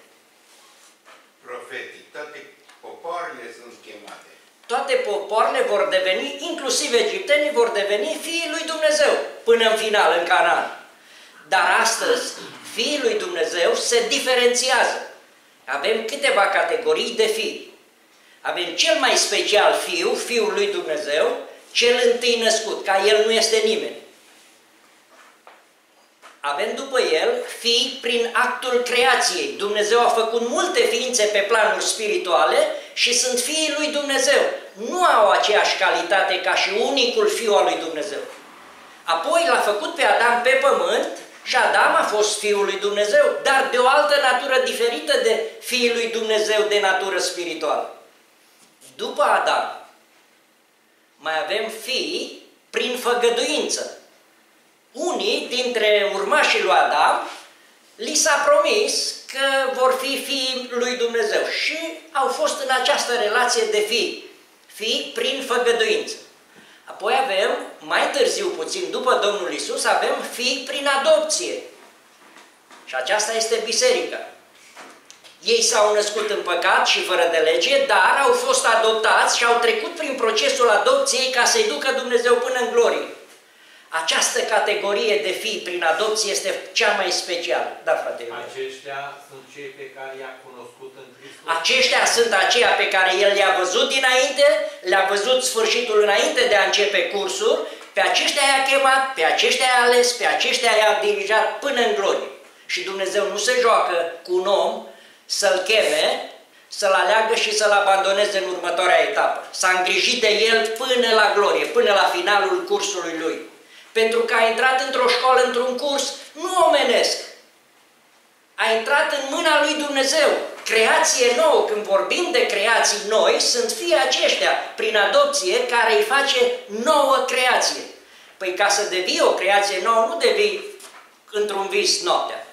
Profetic, toate popoarele sunt chemate. Toate popoarele vor deveni, inclusiv egiptenii, vor deveni fiii lui Dumnezeu până în final, în Canaan. Dar astăzi, fiii lui Dumnezeu se diferențiază. Avem câteva categorii de fii. Avem cel mai special fiu, fiul lui Dumnezeu, cel întâi născut, ca el nu este nimeni. Avem după el fii prin actul creației. Dumnezeu a făcut multe ființe pe planuri spirituale și sunt fiii lui Dumnezeu. Nu au aceeași calitate ca și unicul fiu al lui Dumnezeu. Apoi l-a făcut pe Adam pe pământ și Adam a fost fiul lui Dumnezeu, dar de o altă natură diferită de fiul lui Dumnezeu de natură spirituală. După Adam mai avem fii prin făgăduință. Unii dintre urmașii lui Adam li s-a promis că vor fi fiii lui Dumnezeu și au fost în această relație de fii, fii prin făgăduință. Apoi avem, mai târziu puțin, după Domnul Isus, avem fii prin adopție. Și aceasta este biserica. Ei s-au născut în păcat și fără de lege, dar au fost adoptați și au trecut prin procesul adopției ca să-i ducă Dumnezeu până în glorie. Această categorie de fii prin adopție este cea mai specială. Da, frate Iulian. Aceștia sunt cei pe care i-a cunoscut în Hristos. Aceștia sunt aceia pe care El le-a văzut dinainte, le-a văzut sfârșitul înainte de a începe cursul, pe aceștia i-a chemat, pe aceștia i-a ales, pe aceștia i-a dirijat până în glorie. Și Dumnezeu nu se joacă cu un om să-l cheme, să-l aleagă și să-l abandoneze în următoarea etapă. S-a îngrijit de el până la glorie, până la finalul cursului lui. Pentru că a intrat într-o școală, într-un curs, nu omenesc. A intrat în mâna lui Dumnezeu. Creație nouă, când vorbim de creații noi, sunt fii aceștia, prin adopție, care îi face nouă creație. Păi ca să devii o creație nouă, nu devii într-un vis noaptea.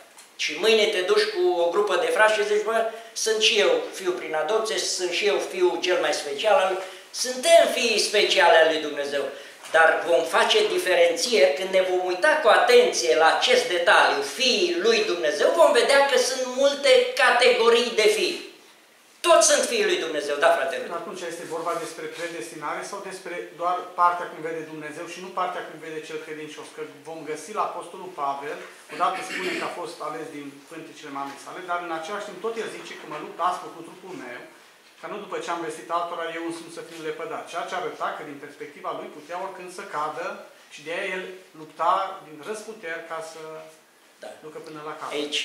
Și mâine te duci cu o grupă de frați și zici, bă, sunt și eu fiu prin adopție, sunt și eu fiul cel mai special, suntem fii speciale al lui Dumnezeu. Dar vom face diferențieri când ne vom uita cu atenție la acest detaliu, fiii lui Dumnezeu, vom vedea că sunt multe categorii de fii. Toți sunt fiii lui Dumnezeu, da, fratele? Atunci este vorba despre predestinare sau despre doar partea cum vede Dumnezeu și nu partea cum vede cel credincios? Că vom găsi la Apostolul Pavel, odată spune că a fost ales din pântecele mamei sale, dar în același timp tot el zice că mă lupt aspru cu trupul meu, ca nu după ce am vestit altora, eu însumi să fiu lepădat. Ceea ce arăta că din perspectiva lui putea oricând să cadă și de aia el lupta din răsputeri ca să Da. ducă până la capăt. Aici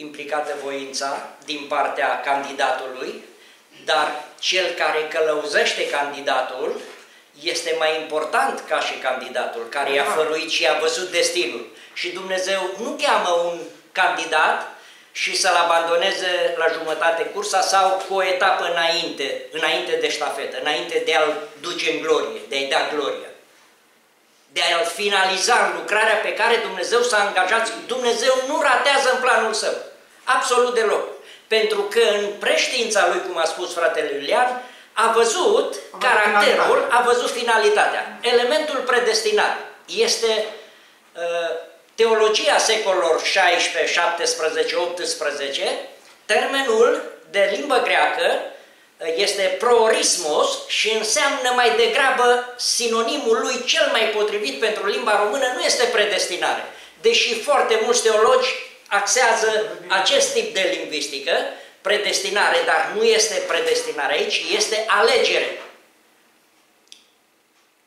implicată voința din partea candidatului, dar cel care călăuzește candidatul este mai important ca și candidatul, care i-a făluit și i-a văzut destinul. Și Dumnezeu nu cheamă un candidat și să-l abandoneze la jumătate cursa sau cu o etapă înainte, înainte de ștafetă, înainte de a-l duce în glorie, de a-i da gloria de a-l finaliza în lucrarea pe care Dumnezeu s-a angajat. Dumnezeu nu ratează în planul său. Absolut deloc. Pentru că în preștiința lui, cum a spus fratele Iulian, a văzut A văzut caracterul, finalitatea. a văzut finalitatea. Elementul predestinat este uh, teologia secolelor 16, 17, 18, termenul de limbă greacă este proorismos și înseamnă mai degrabă sinonimul lui cel mai potrivit pentru limba română nu este predestinare. Deși foarte mulți teologi axează acest tip de lingvistică, predestinare, dar nu este predestinare aici, este alegere.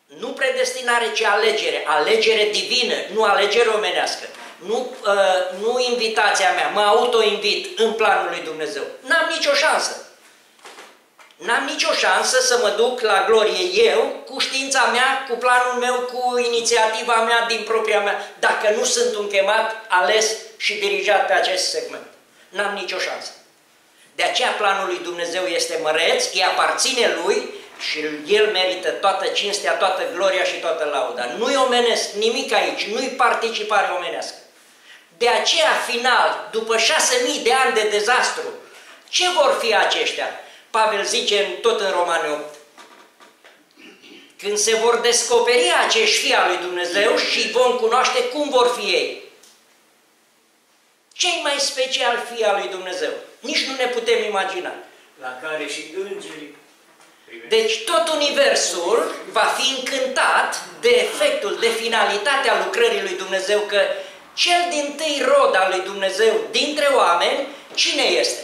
Nu predestinare, ci alegere. Alegere divină, nu alegere omenească. nu, uh, nu invitația mea, mă auto-invit în planul lui Dumnezeu. N-am nicio șansă. N-am nicio șansă să mă duc la glorie eu, cu știința mea, cu planul meu, cu inițiativa mea din propria mea, dacă nu sunt un chemat, ales și dirijat pe acest segment. N-am nicio șansă. De aceea planul lui Dumnezeu este măreț, îi aparține lui și el merită toată cinstea, toată gloria și toată lauda. Nu-i omenesc nimic aici, nu-i participare omenească. De aceea, final, după șase mii de ani de dezastru, ce vor fi aceștia? Pavel zice tot în Romane 8. Când se vor descoperi acești fii al lui Dumnezeu și vom cunoaște cum vor fi ei. Cei mai special fii al lui Dumnezeu. Nici nu ne putem imagina. La care și îngerii deci tot universul va fi încântat de efectul, de finalitatea lucrării lui Dumnezeu, că cel din tâi rod al lui Dumnezeu dintre oameni, cine este?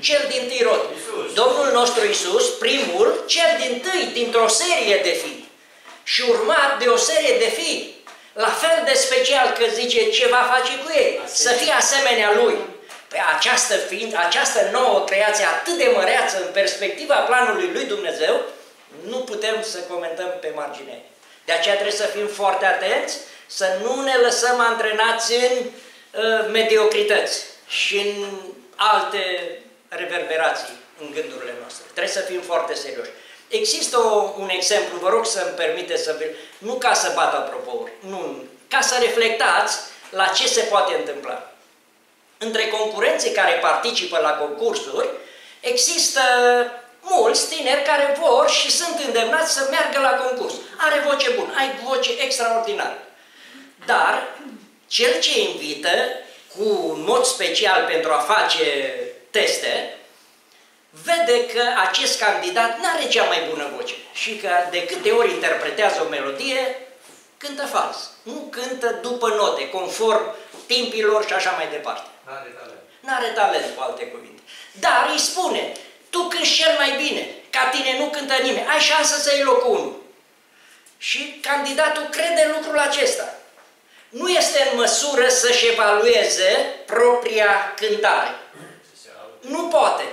Cel din tâi rod. Iisus. Domnul nostru Isus, primul, cel din tâi, dintr-o serie de fii. Și urmat de o serie de fii. La fel de special că zice ce va face cu ei. Să fie asemenea lui. Pe această, fiind, această nouă creație atât de măreață în perspectiva planului lui Dumnezeu, nu putem să comentăm pe margine. De aceea trebuie să fim foarte atenți, să nu ne lăsăm antrenați în uh, mediocrități și în alte reverberații în gândurile noastre. Trebuie să fim foarte serioși. Există o, un exemplu, vă rog să-mi permite să... Nu ca să bat apropouri, nu, ca să reflectați la ce se poate întâmpla. Între concurenții care participă la concursuri, există mulți tineri care vor și sunt îndemnați să meargă la concurs. Are voce bună, ai voce extraordinară. Dar cel ce invită, cu un mod special pentru a face teste, vede că acest candidat nu are cea mai bună voce și că de câte ori interpretează o melodie, cântă fals. Nu cântă după note, conform timpilor și așa mai departe. N-are talent. N-are talent, cu alte cuvinte. Dar îi spune, tu cânti cel mai bine, ca tine nu cântă nimeni, ai șansă să iei locul 1. Și candidatul crede lucrul acesta. Nu este în măsură să-și evalueze propria cântare. Nu poate.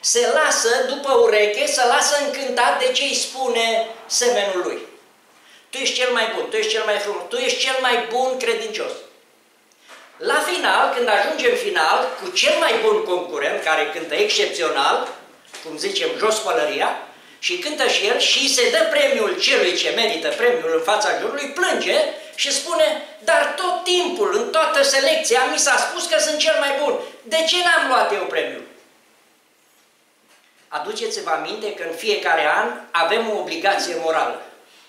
Se lasă după ureche, se lasă încântat de ce îi spune semenul lui. Tu ești cel mai bun, tu ești cel mai frumos, tu ești cel mai bun credincios. La final, când ajungem final, cu cel mai bun concurent, care cântă excepțional, cum zicem, jos pălăria, și cântă și el și se dă premiul celui ce merită premiul în fața jurului, plânge și spune, dar tot timpul, în toată selecția, mi s-a spus că sunt cel mai bun. De ce n-am luat eu premiul? Aduceți-vă aminte că în fiecare an avem o obligație morală.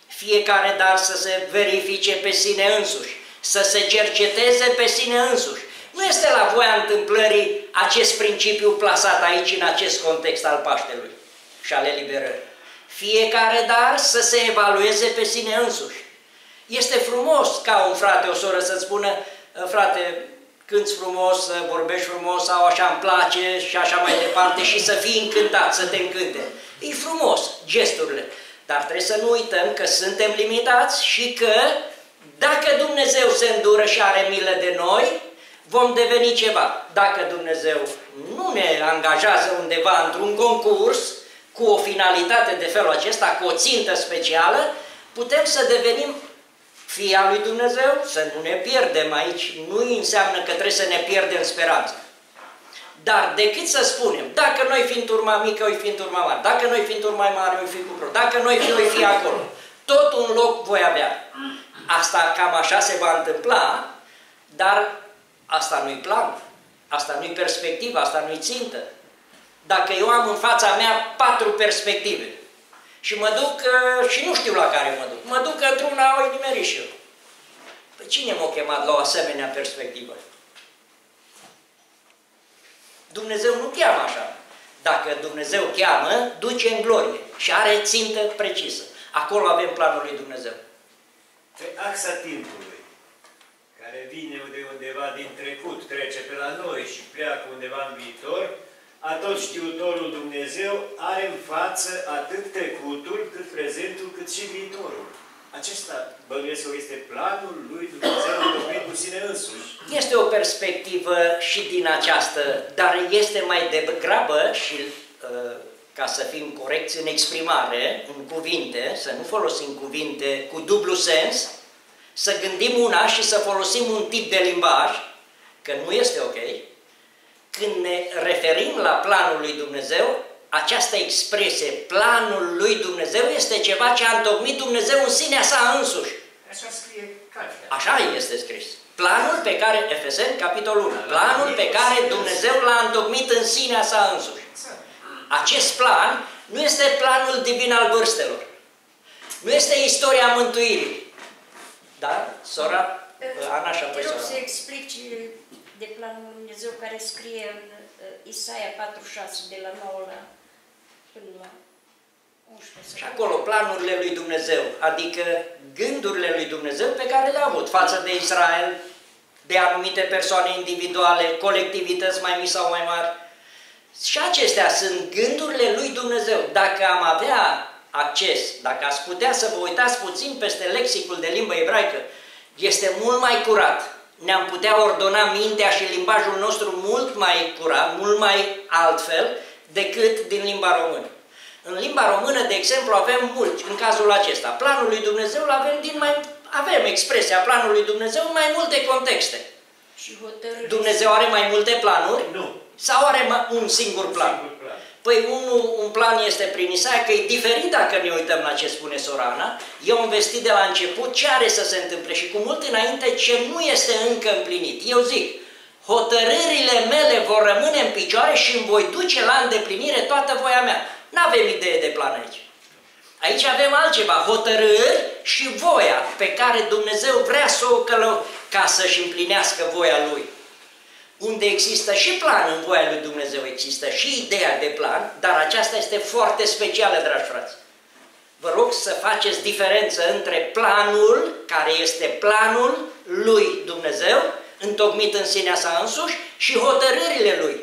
Fiecare dar să se verifice pe sine însuși să se cerceteze pe sine însuși. Nu este la voia întâmplării acest principiu plasat aici, în acest context al Paștelui și ale liberării. Fiecare dar să se evalueze pe sine însuși. Este frumos ca un frate, o soră să spună, frate, cânți frumos, vorbești frumos sau așa îmi place și așa mai departe și să fii încântat, să te încânte. E frumos, gesturile. Dar trebuie să nu uităm că suntem limitați și că dacă Dumnezeu se îndură și are milă de noi, vom deveni ceva. Dacă Dumnezeu nu ne angajează undeva într-un concurs cu o finalitate de felul acesta, cu o țintă specială, putem să devenim fii al lui Dumnezeu, să nu ne pierdem aici. Nu înseamnă că trebuie să ne pierdem speranța. Dar decât să spunem, dacă noi fiind turma mică, oi fiind turma mare, dacă noi fiind turma mare, oi fi cu pro, dacă noi fi, oi fi acolo, tot un loc voi avea. Asta cam așa se va întâmpla, dar asta nu-i plan, asta nu-i perspectivă, asta nu-i țintă. Dacă eu am în fața mea patru perspective și mă duc uh, și nu știu la care mă duc, mă duc într-una, o nimeri și eu. Păi cine m-a chemat la o asemenea perspectivă? Dumnezeu nu cheamă așa. Dacă Dumnezeu cheamă, duce în glorie și are țintă precisă. Acolo avem planul lui Dumnezeu pe axa timpului, care vine de undeva din trecut, trece pe la noi și pleacă undeva în viitor, atot știutorul Dumnezeu are în față atât trecutul, cât prezentul, cât și viitorul. Acesta, bănuiesc că este planul lui Dumnezeu întocmit cu sine însuși. Este o perspectivă și din această, dar este mai degrabă și uh, ca să fim corecți în exprimare, în cuvinte, să nu folosim cuvinte cu dublu sens, să gândim una și să folosim un tip de limbaj, că nu este ok, când ne referim la planul lui Dumnezeu, această expresie, planul lui Dumnezeu, este ceva ce a întocmit Dumnezeu în sinea sa însuși. Așa scrie cartea. Așa este scris. Planul pe care, Efeseni, capitolul 1, planul pe care Dumnezeu l-a întocmit în sinea sa însuși. Exact. Acest plan nu este planul divin al vârstelor. Nu este istoria mântuirii. Da? Sora Ana și apoi Te rog sora. să explici de planul lui Dumnezeu care scrie în uh, Isaia 46, de la 9 la, până la 11. Și acolo planurile lui Dumnezeu, adică gândurile lui Dumnezeu pe care le-a avut față de Israel, de anumite persoane individuale, colectivități mai mici sau mai mari. Și acestea sunt gândurile lui Dumnezeu. Dacă am avea acces, dacă ați putea să vă uitați puțin peste lexicul de limbă ebraică, este mult mai curat. Ne-am putea ordona mintea și limbajul nostru mult mai curat, mult mai altfel decât din limba română. În limba română, de exemplu, avem mulți, în cazul acesta. Planul lui Dumnezeu îl avem din mai... Avem expresia planului lui Dumnezeu în mai multe contexte. Și hotărâri. Dumnezeu are mai multe planuri Nu. sau are ma- un singur plan? Singur plan. Păi unul, un plan este prin Isaia, că e diferit dacă ne uităm la ce spune Sorana. Eu am vestit de la început ce are să se întâmple și cu mult înainte ce nu este încă împlinit. Eu zic, hotărârile mele vor rămâne în picioare și îmi voi duce la îndeplinire toată voia mea. Nu avem idee de plan aici. Aici avem altceva, hotărâri și voia pe care Dumnezeu vrea să o călău ca să-și împlinească voia Lui. Unde există și plan în voia lui Dumnezeu, există și ideea de plan, dar aceasta este foarte specială, dragi frați. Vă rog să faceți diferență între planul, care este planul lui Dumnezeu, întocmit în sinea sa însuși, și hotărârile lui.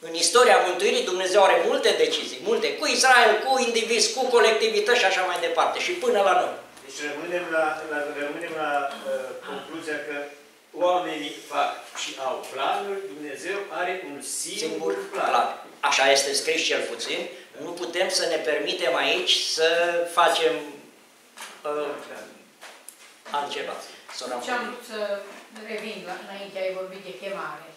În istoria mântuirii Dumnezeu are multe decizii, multe, cu Israel, cu indivizi, cu colectivități și așa mai departe, și până la noi. Deci rămânem la, la, rămânem la uh, concluzia că oamenii fac și au planuri, Dumnezeu are un singur, Singur plan. plan. Așa este scris cel puțin. Nu putem să ne permitem aici să facem uh, altceva. Sora Ce am vrut să revin la, înainte, ai vorbit de chemare.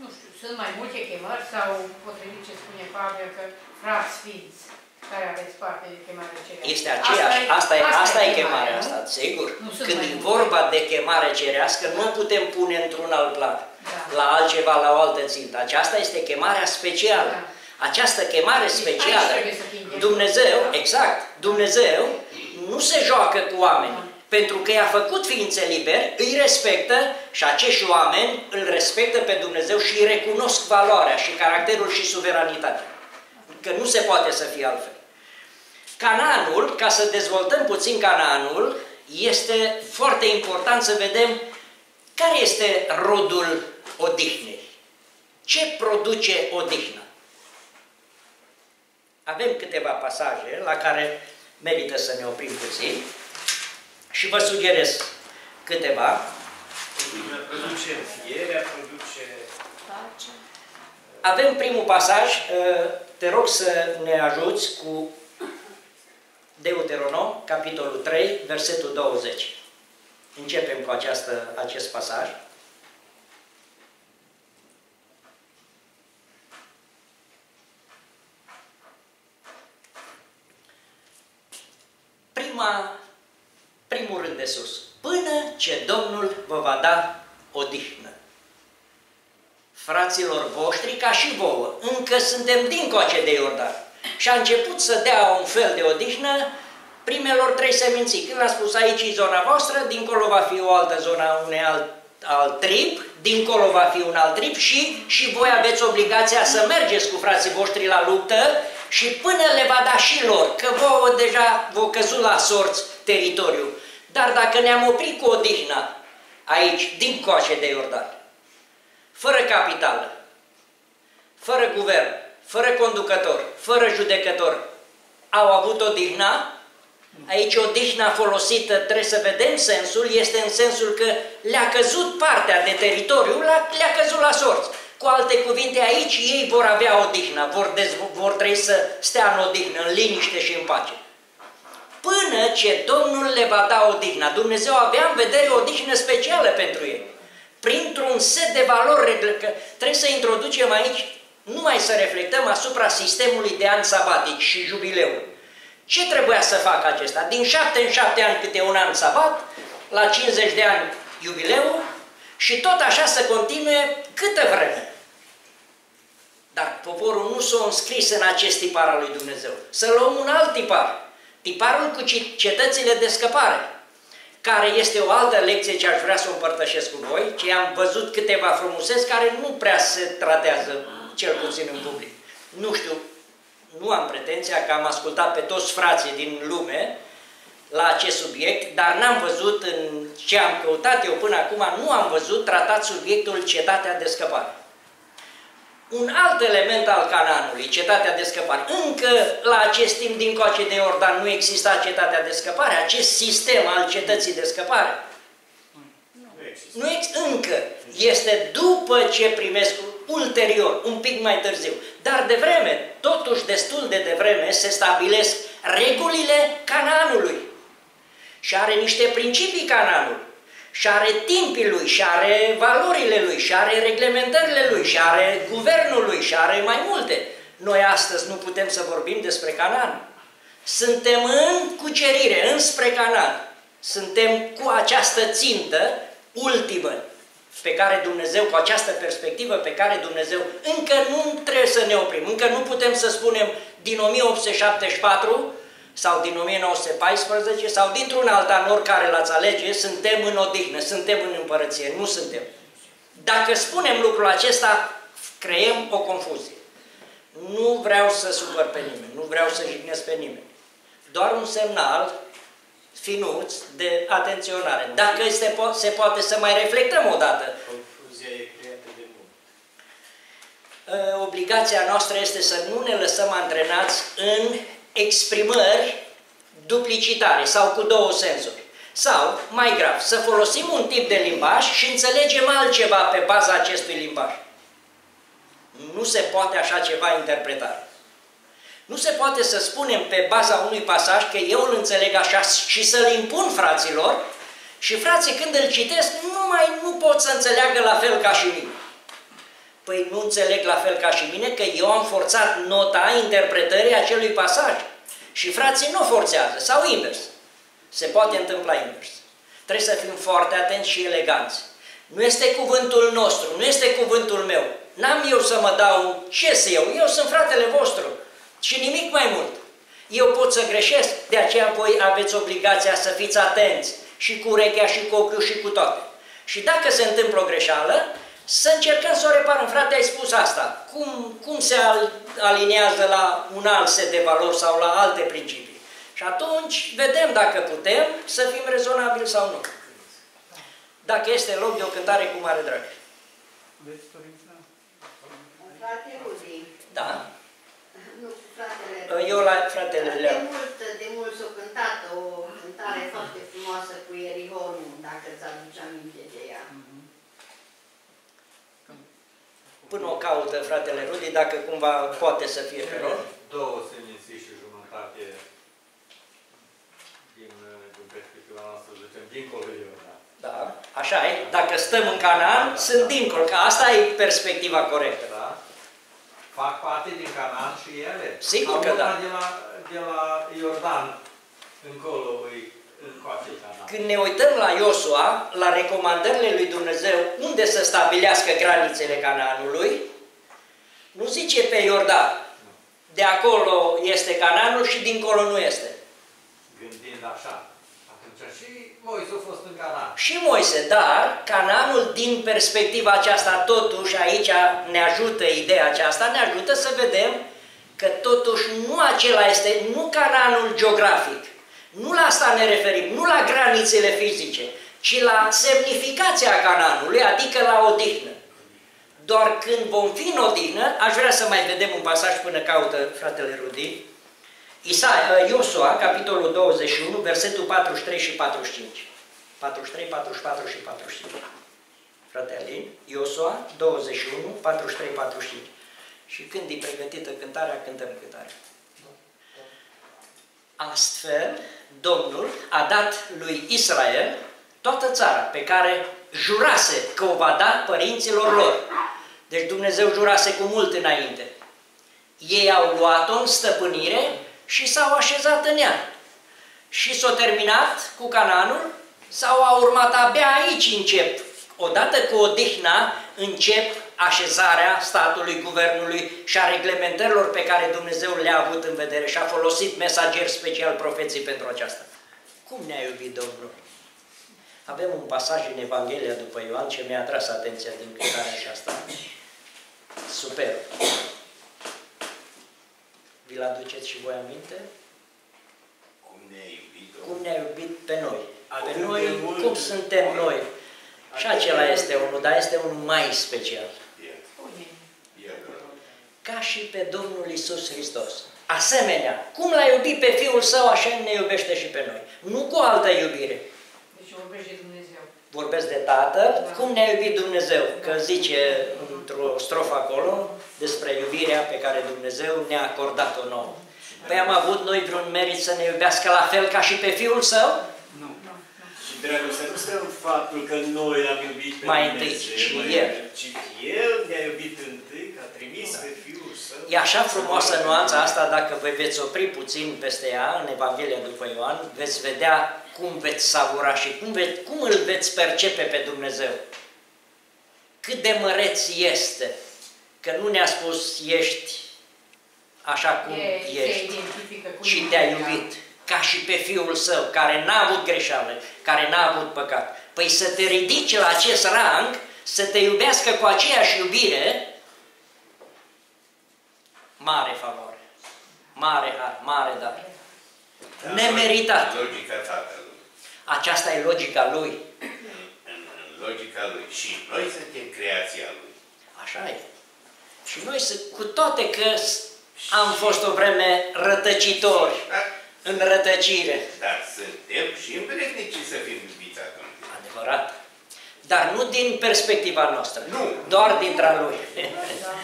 Nu știu, sunt mai multe chemări sau potrivit ce spune Pavel că frați sfinți care aveți parte de chemare cerească. Este aceeași, asta e, asta e chemarea nu? asta, sigur. Nu sunt Când mai e multe. vorba de chemare cerească, nu o putem pune într-un alt plan, Da. la altceva, la o altă țintă. Aceasta este chemarea specială. Da. Această chemare Deci specială, aici trebuie să fim de Dumnezeu, acord, da? exact, Dumnezeu nu se joacă cu oameni, Da. pentru că i-a făcut ființe liberi, îi respectă și acești oameni îl respectă pe Dumnezeu și îi recunosc valoarea și caracterul și suveranitatea. Că nu se poate să fie altfel. Canaanul, ca să dezvoltăm puțin Canaanul, este foarte important să vedem care este rodul odihnei. Ce produce odihna? Avem câteva pasaje la care merită să ne oprim puțin și vă sugerez câteva. Produce înfierea, produce... Pace. Avem primul pasaj, uh, te rog să ne ajuți cu Deuteronom, capitolul 3, versetul 20. Începem cu această, acest pasaj. Prima, primul rând de sus. Până ce Domnul vă va da odihnă fraților voștri ca și vouă. Încă suntem dincoace de Iordan. Și a început să dea un fel de odihnă primelor trei seminții. Când a spus aici e zona voastră, dincolo va fi o altă zonă a unei alt, alt trib, dincolo va fi un alt trib și, și voi aveți obligația să mergeți cu frații voștri la luptă și până le va da și lor, că vouă deja vă căzut la sorți teritoriu. Dar dacă ne-am oprit cu odihna aici, dincoace de Iordan, fără capitală, fără guvern, fără conducător, fără judecător, au avut odihna? Aici odihna folosită, trebuie să vedem sensul, este în sensul că le-a căzut partea de teritoriu, le-a căzut la sorți. Cu alte cuvinte, aici ei vor avea odihnă, vor, vor trebui să stea în odihnă, în liniște și în pace. Până ce Domnul le va da odihna. Dumnezeu avea în vedere o odihnă specială pentru ei. Printr-un set de valori, că trebuie să introducem aici, numai să reflectăm asupra sistemului de ani sabatic și jubileul. Ce trebuia să facă acesta? Din șapte în șapte ani câte un an sabat, la 50 de ani jubileu și tot așa să continue câtă vreme. Dar poporul nu s-a înscris în acest tipar al lui Dumnezeu. Să luăm un alt tipar. Tiparul cu cetățile de scăpare, care este o altă lecție ce aș vrea să o împărtășesc cu voi, ce am văzut câteva frumuseți care nu prea se tratează, cel puțin în public. Nu știu, nu am pretenția că am ascultat pe toți frații din lume la acest subiect, dar n-am văzut în ce am căutat eu până acum, nu am văzut tratat subiectul cetatea de scăpare. Un alt element al Cananului, cetatea de scăpare. Încă la acest timp din coace de Iordan nu exista cetatea de scăpare, acest sistem al cetății de scăpare. Nu există. Nu ex încă. Este după ce primesc ulterior, un pic mai târziu. Dar de vreme, totuși destul de devreme, se stabilesc regulile Cananului. Și are niște principii Cananul. Și are timpii lui, și are valorile lui, și are reglementările lui, și are guvernul lui, și are mai multe. Noi astăzi nu putem să vorbim despre Canaan. Suntem în cucerire, înspre Canaan. Suntem cu această țintă ultimă pe care Dumnezeu, cu această perspectivă pe care Dumnezeu, încă nu trebuie să ne oprim, încă nu putem să spunem din 1874 sau din 1914 sau dintr-un alt an, oricare l-ați alege, suntem în odihnă, suntem în împărăție. Nu suntem. Dacă spunem lucrul acesta, creăm o confuzie. Nu vreau să supăr pe nimeni, nu vreau să jignesc pe nimeni. Doar un semnal finuț de atenționare. Dacă este, se poate să mai reflectăm o dată. Confuzia e creată de mult. Ă, obligația noastră este să nu ne lăsăm antrenați în exprimări duplicitare sau cu două sensuri. Sau, mai grav, să folosim un tip de limbaj și înțelegem altceva pe baza acestui limbaj. Nu se poate așa ceva interpretat. Nu se poate să spunem pe baza unui pasaj că eu îl înțeleg așa și să-l impun fraților și frații când îl citesc nu mai nu pot să înțeleagă la fel ca și mine. Păi nu înțeleg la fel ca și mine că eu am forțat nota interpretării acelui pasaj. Și frații nu forțează, sau invers. Se poate întâmpla invers. Trebuie să fim foarte atenți și eleganți. Nu este cuvântul nostru, nu este cuvântul meu. N-am eu să mă dau ce să eu, eu sunt fratele vostru. Și nimic mai mult. Eu pot să greșesc, de aceea voi aveți obligația să fiți atenți și cu urechea și cu ochiul și cu toate. Și dacă se întâmplă o greșeală, să încercăm să o reparăm. Frate, ai spus asta. Cum, cum se aliniază la un alt set de valori sau la alte principii? Și atunci vedem dacă putem să fim rezonabili sau nu. Dacă este loc de o cântare cu mare drag. Frate Rudi. Da. Nu, fratele Eu la fratele De mult, de mult s-a cântat o cântare foarte frumoasă cu Erihonul, dacă ți aduce aminte de ea. Până o caută fratele Rudi, dacă cumva poate să fie pe rol. Două seminții și jumătate din, din perspectiva noastră, zicem, dincolo de Iordan. Da, așa e. Dacă stăm în Canaan, da, sunt dincolo, că asta e perspectiva corectă. Da. Fac parte din Canaan și ele. Sigur că da. De la, de la Iordan încolo îi când ne uităm la Iosua, la recomandările lui Dumnezeu, unde să stabilească granițele Canaanului, nu zice pe Iordan. De acolo este Canaanul și dincolo nu este. Gândind așa, atunci și Moise a fost în Canaan. Și Moise, dar Canaanul din perspectiva aceasta, totuși aici ne ajută ideea aceasta, ne ajută să vedem că totuși nu acela este, nu Canaanul geografic, nu la asta ne referim, nu la granițele fizice, ci la semnificația Canaanului, adică la odihnă. Doar când vom fi în odihnă, aș vrea să mai vedem un pasaj până caută fratele Rudi, Isaia, Iosua, capitolul 21, versetul 43 și 45. 43, 44 și 45. Frate Alin, Iosua 21, 43, 45. Și când e pregătită cântarea, cântăm cântarea. Astfel, Domnul a dat lui Israel toată țara pe care jurase că o va da părinților lor. Deci Dumnezeu jurase cu mult înainte. Ei au luat-o în stăpânire și s-au așezat în ea. Și s-au terminat cu Cananul sau a urmat abia aici încep. Odată cu odihna încep așezarea statului, guvernului și a reglementărilor pe care Dumnezeu le-a avut în vedere și a folosit mesager special profeții pentru aceasta. Cum ne-a iubit Domnul? Avem un pasaj în Evanghelia după Ioan ce mi-a atras atenția din cântarea aceasta. Super. Vi-l aduceți și voi aminte? Cum ne-a iubit Cum ne-a iubit pe noi. Pe Atât noi, de mult. cum suntem noi. Și acela este unul, dar este unul mai special. El, Spune. el, Ca și pe Domnul Isus Hristos. Asemenea, cum l-a iubit pe Fiul Său, așa ne iubește și pe noi. Nu cu altă iubire. Deci vorbește Dumnezeu. Vorbesc de Tatăl, Da. cum ne-a iubit Dumnezeu. Că zice într-o strofă acolo despre iubirea pe care Dumnezeu ne-a acordat-o nouă. Păi am avut noi vreun merit să ne iubească la fel ca și pe Fiul Său? Nu. Nu, nu. Și dragostea nu stă în faptul că noi l-am iubit pe Mai Dumnezeu, întâi, și mai El. întâi, ci El ne-a iubit întâi, că a trimis pe Fiul Său. E așa frumoasă nuanța asta, dacă vă veți opri puțin peste ea, în Evanghelia după Ioan, veți vedea cum veți savura și cum, veți, cum îl veți percepe pe Dumnezeu. Cât de măreț este, că nu ne-a spus ești așa cum E, se ești identifică cu și te-a iubirea. iubit, ca și pe Fiul Său, care n-a avut greșeală, care n-a avut păcat. Păi să te ridice la acest rang, să te iubească cu aceeași iubire, mare favoare, mare har, mare dar. Da, Nemeritat. În logica tatălui. Aceasta e logica lui. În, în, în logica lui. Și noi suntem creația lui. Așa e. Și noi, să- cu toate că s- am fost o vreme rătăcitori, Dar, în rătăcire, dar suntem și îmbrăznici să fim iubiți atunci. adevărat, dar nu din perspectiva noastră, Nu. doar dintre lui. Da.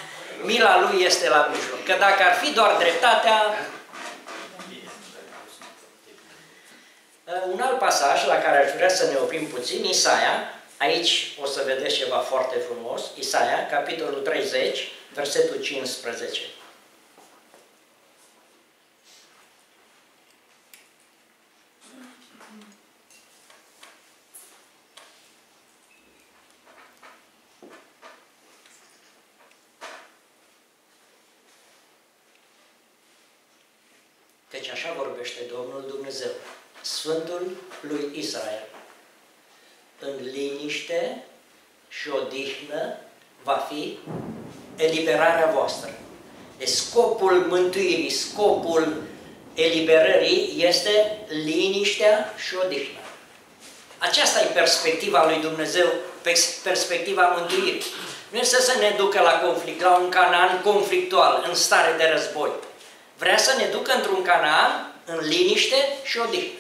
Mila lui este la mijloc. Că dacă ar fi doar dreptatea, Uh, Un alt pasaj la care aș vrea să ne oprim puțin, Isaia, aici o să vedeți ceva foarte frumos, Isaia, capitolul 30, versetul 15. Căci așa vorbește Domnul Dumnezeu, Sfântul lui Israel. În liniște și odihnă va fi eliberarea voastră. Deci scopul mântuirii, scopul eliberării este liniștea și odihna. Aceasta e perspectiva lui Dumnezeu, pers- perspectiva mântuirii. Nu este să ne ducă la conflict, la un Canaan conflictual, în stare de război. Vrea să ne ducă într-un Canaan în liniște și odihnă.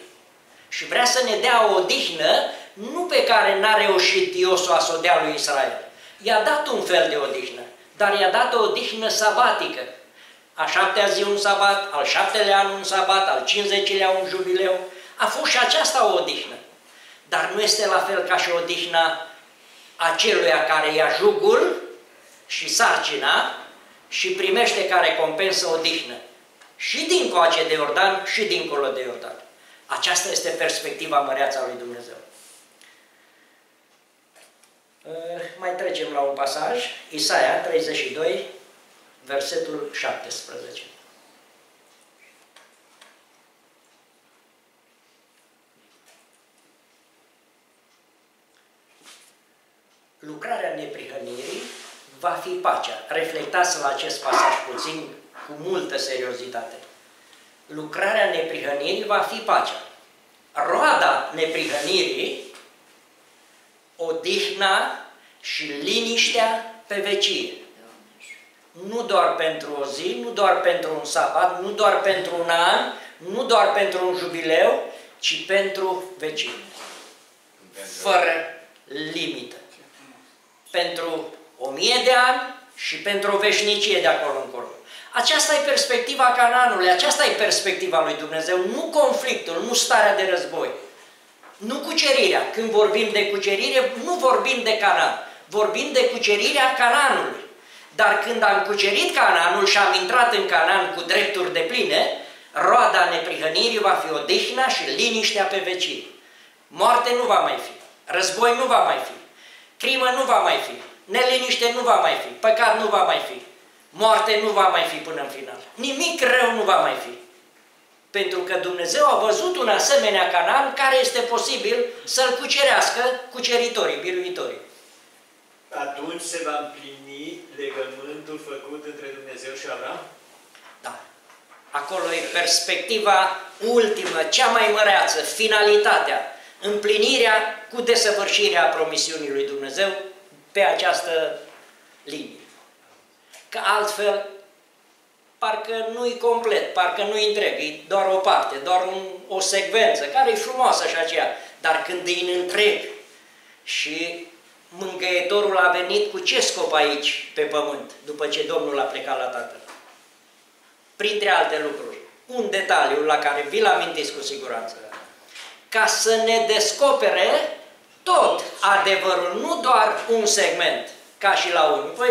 Și vrea să ne dea o odihnă nu pe care n-a reușit Iosua să o dea lui Israel. I-a dat un fel de odihnă, dar i-a dat o odihnă sabatică. A șaptea zi un sabat, al șaptelea an un sabat, al cincizecilea un jubileu. A fost și aceasta o odihnă. Dar nu este la fel ca și odihna aceluia care ia jugul și sarcina și primește ca recompensă odihnă. Și din coace de Iordan și dincolo de Iordan. Aceasta este perspectiva măreața lui Dumnezeu. Uh, Mai trecem la un pasaj, Isaia 32, versetul 17. Lucrarea neprihănirii va fi pacea. Reflectați la acest pasaj puțin cu multă seriozitate. Lucrarea neprihănirii va fi pacea. Roada neprihănirii, odihna și liniștea pe vecie. nu doar pentru o zi, nu doar pentru un sabat, nu doar pentru un an, nu doar pentru un jubileu, ci pentru vecini. Fără limită. Pentru o mie de ani și pentru o veșnicie de acolo încolo. Aceasta e perspectiva Cananului, aceasta e perspectiva lui Dumnezeu, nu conflictul, nu starea de război. Nu cucerirea. Când vorbim de cucerire, nu vorbim de Canaan. Vorbim de cucerirea Canaanului. Dar când am cucerit Canaanul și am intrat în Canaan cu drepturi de pline, roada neprihănirii va fi odihna și liniștea pe vecini. Moarte nu va mai fi, război nu va mai fi, crimă nu va mai fi, neliniște nu va mai fi, păcat nu va mai fi, moarte nu va mai fi până în final. Nimic rău nu va mai fi. Pentru că Dumnezeu a văzut un asemenea canal care este posibil să-l cucerească cuceritorii, biruitorii. Atunci se va împlini legământul făcut între Dumnezeu și Avram? Da. Acolo e perspectiva ultimă, cea mai măreață, finalitatea, împlinirea cu desăvârșirea promisiunii lui Dumnezeu pe această linie. Că altfel, parcă nu-i complet, parcă nu-i întreg, e doar o parte, doar un, o secvență, care e frumoasă și aceea, dar când e în întreg și Mângâietorul a venit cu ce scop aici, pe pământ, după ce Domnul a plecat la Tatăl? Printre alte lucruri. Un detaliu la care vi-l amintiți cu siguranță. Ca să ne descopere tot adevărul, nu doar un segment, ca și la unii. Păi,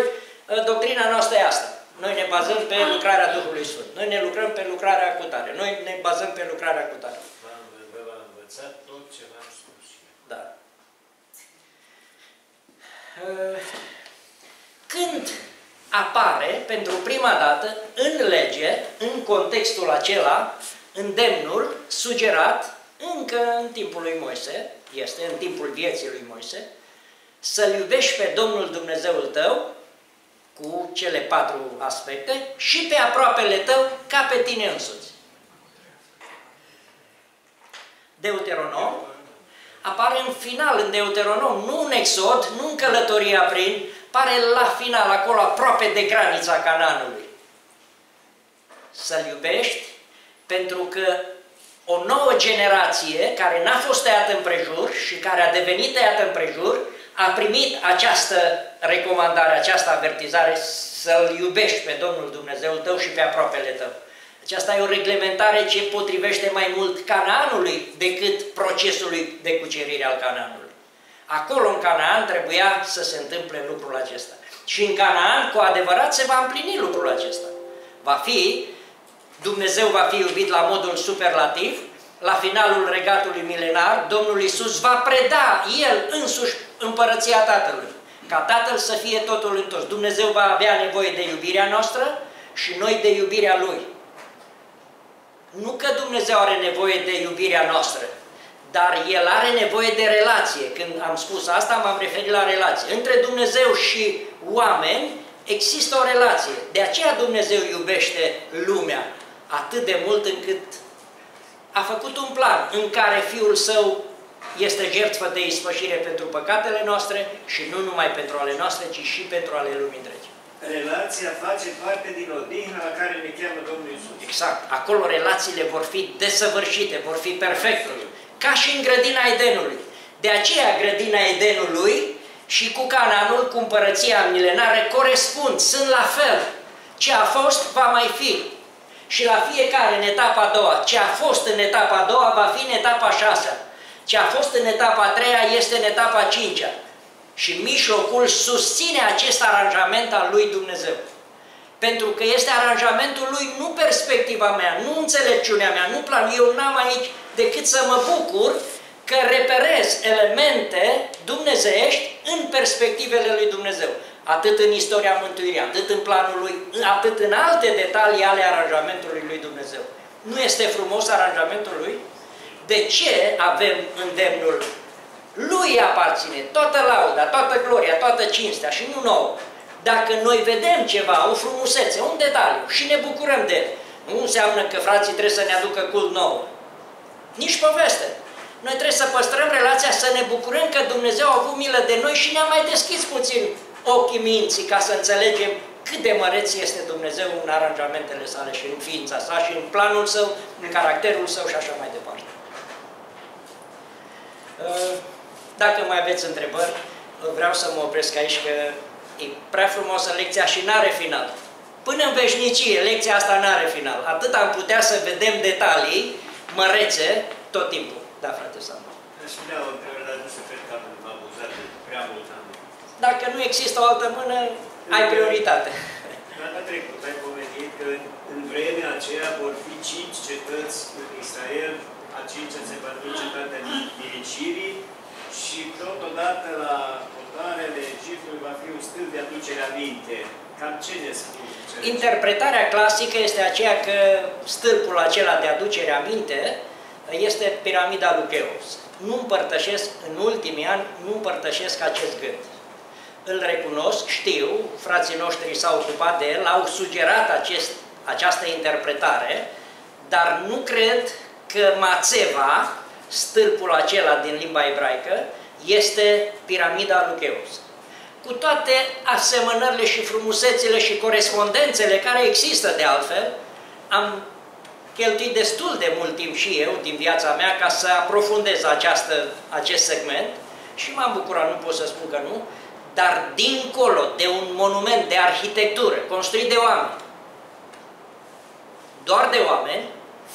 doctrina noastră e asta. Noi ne bazăm pe lucrarea Duhului Sfânt. Noi ne lucrăm pe lucrarea cu tare. Noi ne bazăm pe lucrarea cu tare. V-am învățat tot ce v-am spus. Da. Când apare pentru prima dată în lege, în contextul acela, îndemnul sugerat încă în timpul lui Moise, este în timpul vieții lui Moise, să-L iubești pe Domnul Dumnezeul tău cu cele patru aspecte și pe aproapele tău ca pe tine însuți. Deuteronom apare în final, în Deuteronom, nu în Exod, nu în călătoria prin, pare la final, acolo, aproape de granița Cananului. Să-L iubești, pentru că o nouă generație care n-a fost tăiată în prejur și care a devenit tăiată în prejur, a primit această recomandare, această avertizare să-L iubești pe Domnul Dumnezeul tău și pe aproapele tău. Aceasta e o reglementare ce potrivește mai mult Canaanului decât procesului de cucerire al Canaanului. Acolo, în Canaan, trebuia să se întâmple lucrul acesta. Și în Canaan, cu adevărat, se va împlini lucrul acesta. Va fi, Dumnezeu va fi iubit la modul superlativ, la finalul regatului milenar, Domnul Isus va preda El însuși împărăția Tatălui. Ca Tatăl să fie totul în toți. Dumnezeu va avea nevoie de iubirea noastră și noi de iubirea Lui. Nu că Dumnezeu are nevoie de iubirea noastră, dar El are nevoie de relație. Când am spus asta, m-am referit la relație. Între Dumnezeu și oameni există o relație. De aceea Dumnezeu iubește lumea atât de mult încât a făcut un plan în care Fiul Său este jertfă de ispășire pentru păcatele noastre și nu numai pentru ale noastre, ci și pentru ale lumii întregi. Relația face parte din odihnă la care ne cheamă Domnul Isus. Exact. Acolo relațiile vor fi desăvârșite, vor fi perfecte. Ca și în grădina Edenului. De aceea grădina Edenului și cu Cananul, cu împărăția milenară, corespund, sunt la fel. Ce a fost, va mai fi. Și la fiecare, în etapa a doua, ce a fost în etapa a doua, va fi în etapa a șasea. Ce a fost în etapa a treia, este în etapa a cincea și mijlocul susține acest aranjament al lui Dumnezeu. Pentru că este aranjamentul lui, nu perspectiva mea, nu înțelepciunea mea, nu plan. Eu n-am aici decât să mă bucur că reperez elemente dumnezeiești în perspectivele lui Dumnezeu. Atât în istoria mântuirii, atât în planul lui, atât în alte detalii ale aranjamentului lui Dumnezeu. Nu este frumos aranjamentul lui? De ce avem îndemnul lui aparține toată lauda, toată gloria, toată cinstea și nu nouă. Dacă noi vedem ceva, o frumusețe, un detaliu și ne bucurăm de el, nu înseamnă că frații trebuie să ne aducă cult nou. Nici poveste. Noi trebuie să păstrăm relația, să ne bucurăm că Dumnezeu a avut milă de noi și ne-a mai deschis puțin ochii minții ca să înțelegem cât de măreț este Dumnezeu în aranjamentele sale și în ființa sa și în planul său, în caracterul său și așa mai departe. Uh, dacă mai aveți întrebări, vreau să mă opresc aici că e prea frumoasă lecția și n-are final. Până în veșnicie, lecția asta n-are final. Atât am putea să vedem detalii mărețe tot timpul. Da, frate Sandu. Aș vrea o întrebare, dar nu se cred că am abuzat de prea mult. Dacă nu există o altă mână, ai prioritate. Data trecută ai pomenit că în vremea aceea vor fi cinci cetăți în Israel, a cincea se va fi cetatea nimicirii și totodată la portarele Egiptului va fi un stâlp de aducere aminte. Cam ce ne spune? Interpretarea clasică este aceea că stâlpul acela de aducere aminte este piramida lui Cheops. Nu împărtășesc, în ultimii ani, nu împărtășesc acest gând îl recunosc, știu, frații noștri s-au ocupat de el, au sugerat acest, această interpretare, dar nu cred că Mațeva, stâlpul acela din limba ebraică, este piramida lui Cheops. Cu toate asemănările și frumusețile și corespondențele care există de altfel, am cheltuit destul de mult timp și eu din viața mea ca să aprofundez această, acest segment și m-am bucurat, nu pot să spun că nu, dar dincolo de un monument de arhitectură construit de oameni, doar de oameni,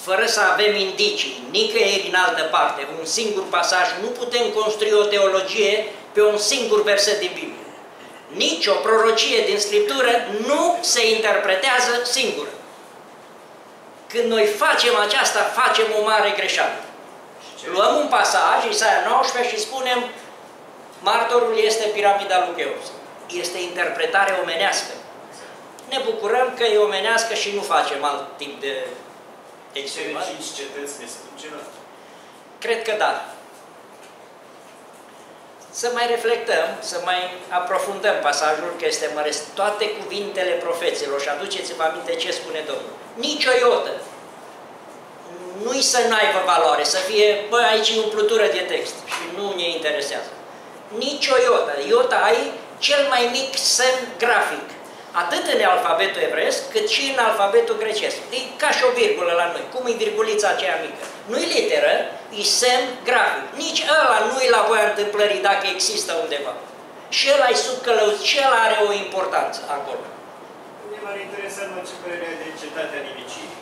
fără să avem indicii, nicăieri în altă parte, un singur pasaj, nu putem construi o teologie pe un singur verset din Biblie. Nici o prorocie din Scriptură nu se interpretează singură. Când noi facem aceasta, facem o mare greșeală. Luăm un pasaj, Isaia 19, și spunem Martorul este piramida lui Cheops. Este interpretare omenească. Ne bucurăm că e omenească și nu facem alt tip de exprimare. cinci cetăți ne spun ceva? Cred că da. Să mai reflectăm, să mai aprofundăm pasajul, că este măresc toate cuvintele profeților și aduceți-vă aminte ce spune Domnul. Nici o iotă. Nu-i să n-aibă valoare, să fie, bă, aici e umplutură de text și nu ne interesează nici o iotă. Iota ai cel mai mic semn grafic, atât în alfabetul evreiesc, cât și în alfabetul grecesc. E ca și o virgulă la noi, cum e virgulița aceea mică. Nu-i literă, e semn grafic. Nici ăla nu-i la voia întâmplării dacă există undeva. Și el ai sub călăuț, și el are o importanță acolo. Ne m-ar interesa mă ce părere de cetatea nimicirii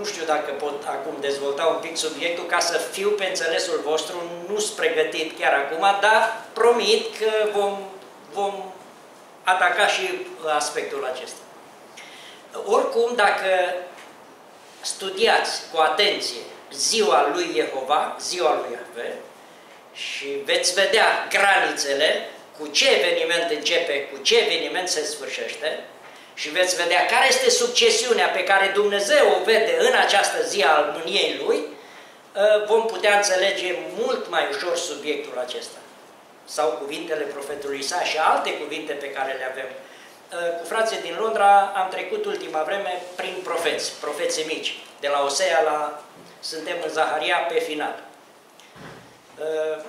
nu știu dacă pot acum dezvolta un pic subiectul ca să fiu pe înțelesul vostru, nu sunt pregătit chiar acum, dar promit că vom, vom ataca și aspectul acesta. Oricum, dacă studiați cu atenție ziua lui Jehova, ziua lui Yahweh, și veți vedea granițele, cu ce eveniment începe, cu ce eveniment se sfârșește, și veți vedea care este succesiunea pe care Dumnezeu o vede în această zi al mâniei Lui, ă, vom putea înțelege mult mai ușor subiectul acesta. Sau cuvintele profetului Isa și alte cuvinte pe care le avem. Ă, cu frații din Londra am trecut ultima vreme prin profeți, profeții mici. De la Osea la... suntem în Zaharia pe final. Ă,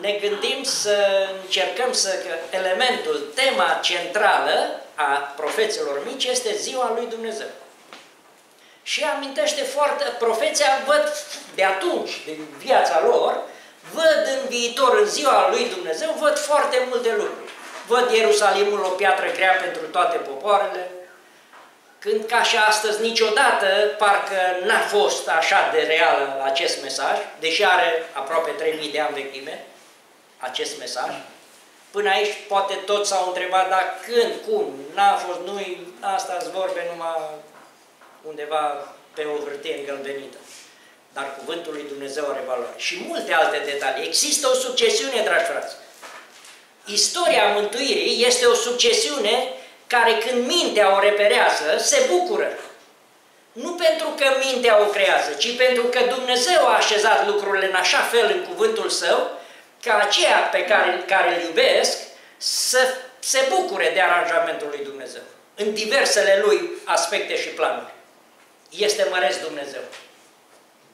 ne gândim să încercăm să... elementul, tema centrală a profeților mici este ziua lui Dumnezeu. Și amintește foarte, profeția văd de atunci, din viața lor, văd în viitor, în ziua lui Dumnezeu, văd foarte multe lucruri. Văd Ierusalimul o piatră grea pentru toate popoarele, când ca și astăzi niciodată parcă n-a fost așa de real acest mesaj, deși are aproape 3000 de ani vechime, acest mesaj. Până aici poate toți s-au întrebat, dar când, cum, n-a fost, nu-i, asta îți vorbe numai undeva pe o hârtie îngălbenită. Dar cuvântul lui Dumnezeu are valoare. Și multe alte detalii. Există o succesiune, dragi frați. Istoria mântuirii este o succesiune care când mintea o reperează, se bucură. Nu pentru că mintea o creează, ci pentru că Dumnezeu a așezat lucrurile în așa fel în cuvântul Său, ca aceea pe care, care îl iubesc să se bucure de aranjamentul lui Dumnezeu, în diversele lui aspecte și planuri. Este măresc Dumnezeu.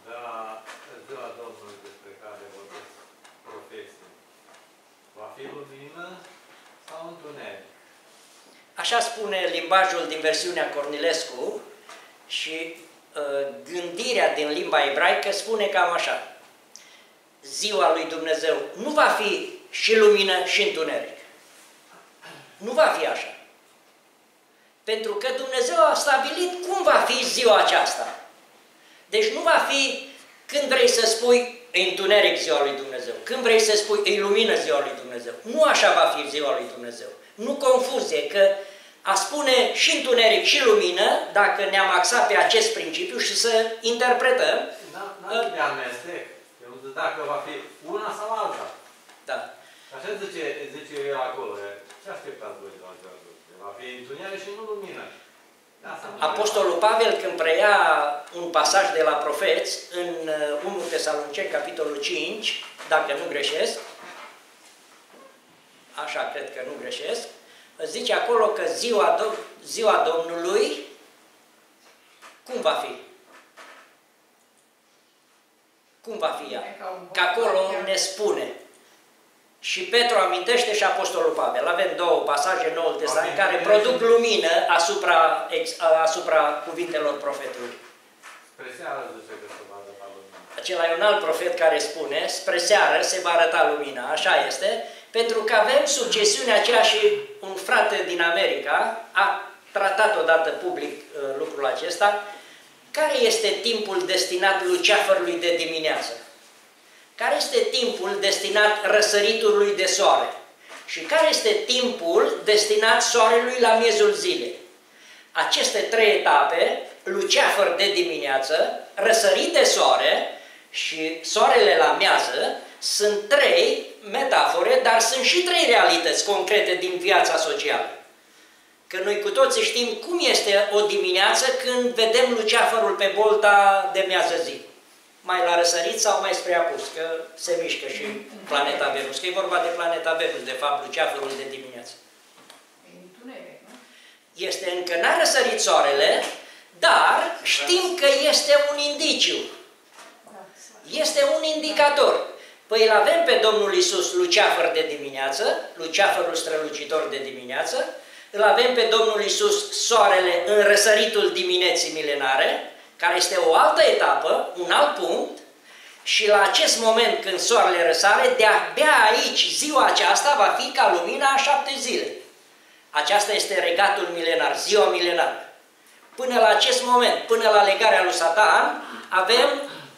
Da, ziua Domnului despre care vorbesc profesii, va fi lumină sau întuneric? Așa spune limbajul din versiunea Cornilescu și uh, gândirea din limba ebraică spune cam așa. Ziua lui Dumnezeu nu va fi și lumină și întuneric. Nu va fi așa. Pentru că Dumnezeu a stabilit cum va fi ziua aceasta. Deci nu va fi când vrei să spui e întuneric ziua lui Dumnezeu, când vrei să spui e lumină ziua lui Dumnezeu. Nu așa va fi ziua lui Dumnezeu. Nu confuzie că a spune și întuneric și lumină, dacă ne-am axat pe acest principiu și să interpretăm. Nu de amestec. Dacă va fi una sau alta. Da. Așa zice, zice el acolo. Ce așteptați voi de la ziua Va fi întuneric și nu lumină. Apostolul Pavel, când preia un pasaj de la profeți, în 1 uh, Tesaloniceni, capitolul 5, dacă nu greșesc, așa cred că nu greșesc, zice acolo că ziua, ziua Domnului, cum va fi? Cum va fi ea? Că acolo ne spune. Și Petru amintește și Apostolul Pavel. Avem două pasaje în Noul Testament care produc lumină asupra, asupra cuvintelor profetului. Spre seară zice că se va arăta lumina. Acela e un alt profet care spune, spre seară se va arăta lumina, așa este, pentru că avem succesiunea aceea și un frate din America a tratat odată public uh, lucrul acesta, care este timpul destinat luceafărului de dimineață? Care este timpul destinat răsăritului de soare? Și care este timpul destinat soarelui la miezul zilei? Aceste trei etape, luceafăr de dimineață, răsărit de soare și soarele la miază, sunt trei metafore, dar sunt și trei realități concrete din viața socială. Că noi cu toții știm cum este o dimineață când vedem luceafărul pe bolta de miază zi. Mai la răsărit sau mai spre apus, că se mișcă și planeta Venus. Că e vorba de planeta Venus, de fapt, luceafărul de dimineață. Este încă n-a răsărit soarele, dar știm că este un indiciu. Este un indicator. Păi îl avem pe Domnul Isus luceafăr de dimineață, luceafărul strălucitor de dimineață, îl avem pe Domnul Isus soarele în răsăritul dimineții milenare, care este o altă etapă, un alt punct, și la acest moment când soarele răsare, de-abia aici, ziua aceasta, va fi ca lumina a șapte zile. Aceasta este regatul milenar, ziua milenară. Până la acest moment, până la legarea lui Satan, avem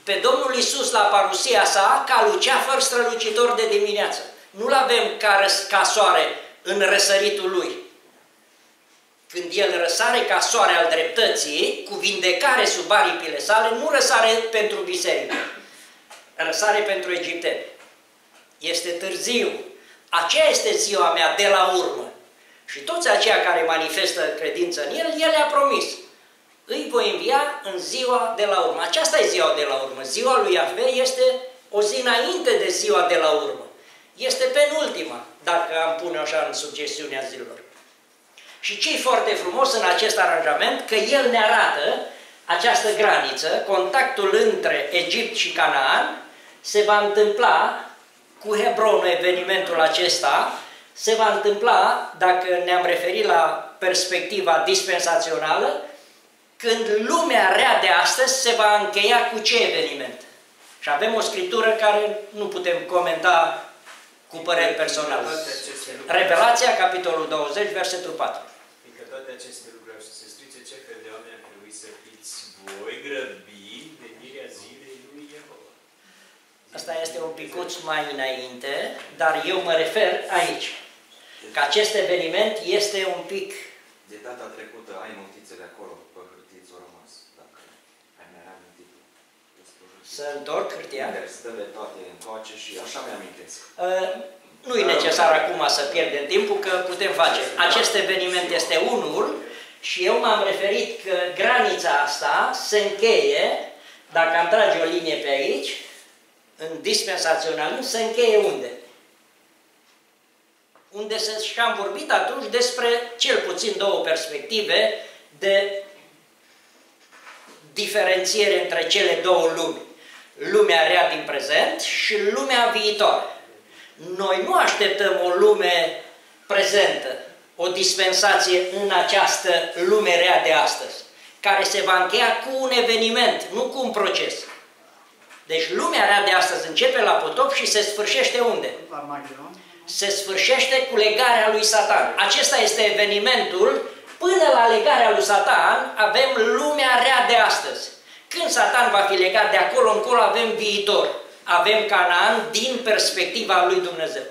pe Domnul Isus la parusia sa ca luceafăr strălucitor de dimineață. Nu-l avem ca, ca soare în răsăritul lui. Când el răsare ca soare al dreptății, cu vindecare sub aripile sale, nu răsare pentru biserică, răsare pentru egipteni. Este târziu. Aceea este ziua mea de la urmă. Și toți aceia care manifestă credință în el, el le-a promis îi voi învia în ziua de la urmă. Aceasta e ziua de la urmă. Ziua lui Iahve este o zi înainte de ziua de la urmă. Este penultima, dacă am pune așa în succesiunea zilor. Și ce e foarte frumos în acest aranjament, că el ne arată această graniță, contactul între Egipt și Canaan, se va întâmpla cu Hebronul evenimentul acesta, se va întâmpla, dacă ne-am referit la perspectiva dispensațională, când lumea rea de astăzi se va încheia cu ce eveniment? Și avem o scriptură care nu putem comenta cu păreri personale. Revelația, capitolul 20, versetul 4. Fiindcă toate aceste lucruri să se strice ce fel de oameni ar trebui să fiți voi grăbi venirea zilei lui Jehova. Asta este un picuț mai înainte, dar eu mă refer aici. Că acest eveniment este un pic... De data trecută ai notițele acolo Să întorc hârtia? Stă de toate întoarce și așa mi-amintesc. Uh, nu e necesar acum să pierdem timpul, că putem face. Acest eveniment este unul și eu m-am referit că granița asta se încheie, dacă am trage o linie pe aici, în dispensaționalism, se încheie unde? Unde se, și am vorbit atunci despre cel puțin două perspective de diferențiere între cele două lumi lumea rea din prezent și lumea viitoare. Noi nu așteptăm o lume prezentă, o dispensație în această lume rea de astăzi, care se va încheia cu un eveniment, nu cu un proces. Deci lumea rea de astăzi începe la potop și se sfârșește unde? Se sfârșește cu legarea lui Satan. Acesta este evenimentul. Până la legarea lui Satan avem lumea rea de astăzi. Când Satan va fi legat de acolo încolo avem viitor. Avem Canaan din perspectiva lui Dumnezeu.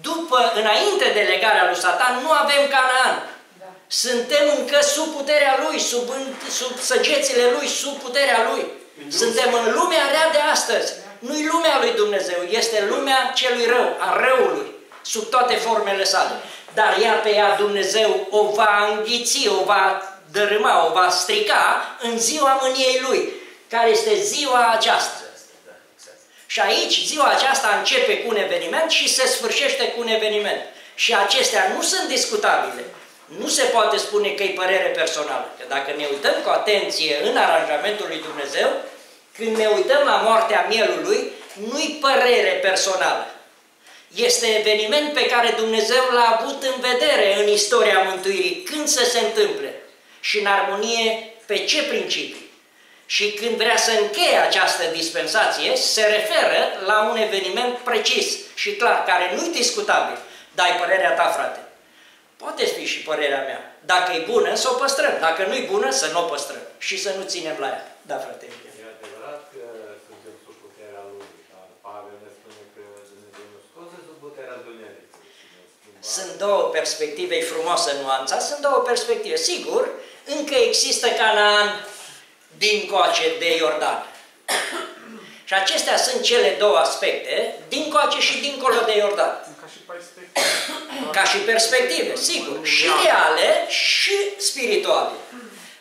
După, înainte de legarea lui Satan, nu avem Canaan. Da. Suntem încă sub puterea lui, sub, sub săgețile lui, sub puterea lui. Suntem în lumea rea de astăzi. Nu-i lumea lui Dumnezeu, este lumea celui rău, a răului, sub toate formele sale. Dar ea pe ea Dumnezeu o va înghiți, o va dărâma, o va strica în ziua mâniei lui, care este ziua aceasta. Și aici, ziua aceasta începe cu un eveniment și se sfârșește cu un eveniment. Și acestea nu sunt discutabile. Nu se poate spune că e părere personală. Că dacă ne uităm cu atenție în aranjamentul lui Dumnezeu, când ne uităm la moartea mielului, nu-i părere personală. Este eveniment pe care Dumnezeu l-a avut în vedere în istoria mântuirii, când să se întâmple și în armonie pe ce principii. Și când vrea să încheie această dispensație, se referă la un eveniment precis și clar, care nu-i discutabil. Dar e părerea ta, frate. Poate fi și părerea mea. Dacă e bună, să o păstrăm. Dacă nu e bună, să nu o păstrăm. Și să nu ținem la ea. Da, frate. E adevărat că suntem sub puterea Lui. Pavel ne spune că Dumnezeu nu scoate sub puterea Dumnezeu. Sunt două perspective, e frumoasă nuanța, sunt două perspective. Sigur, încă există Canaan dincoace de Iordan. și acestea sunt cele două aspecte, dincoace și dincolo de Iordan. Ca și perspective. Ca și perspective, sigur. Și reale și spirituale.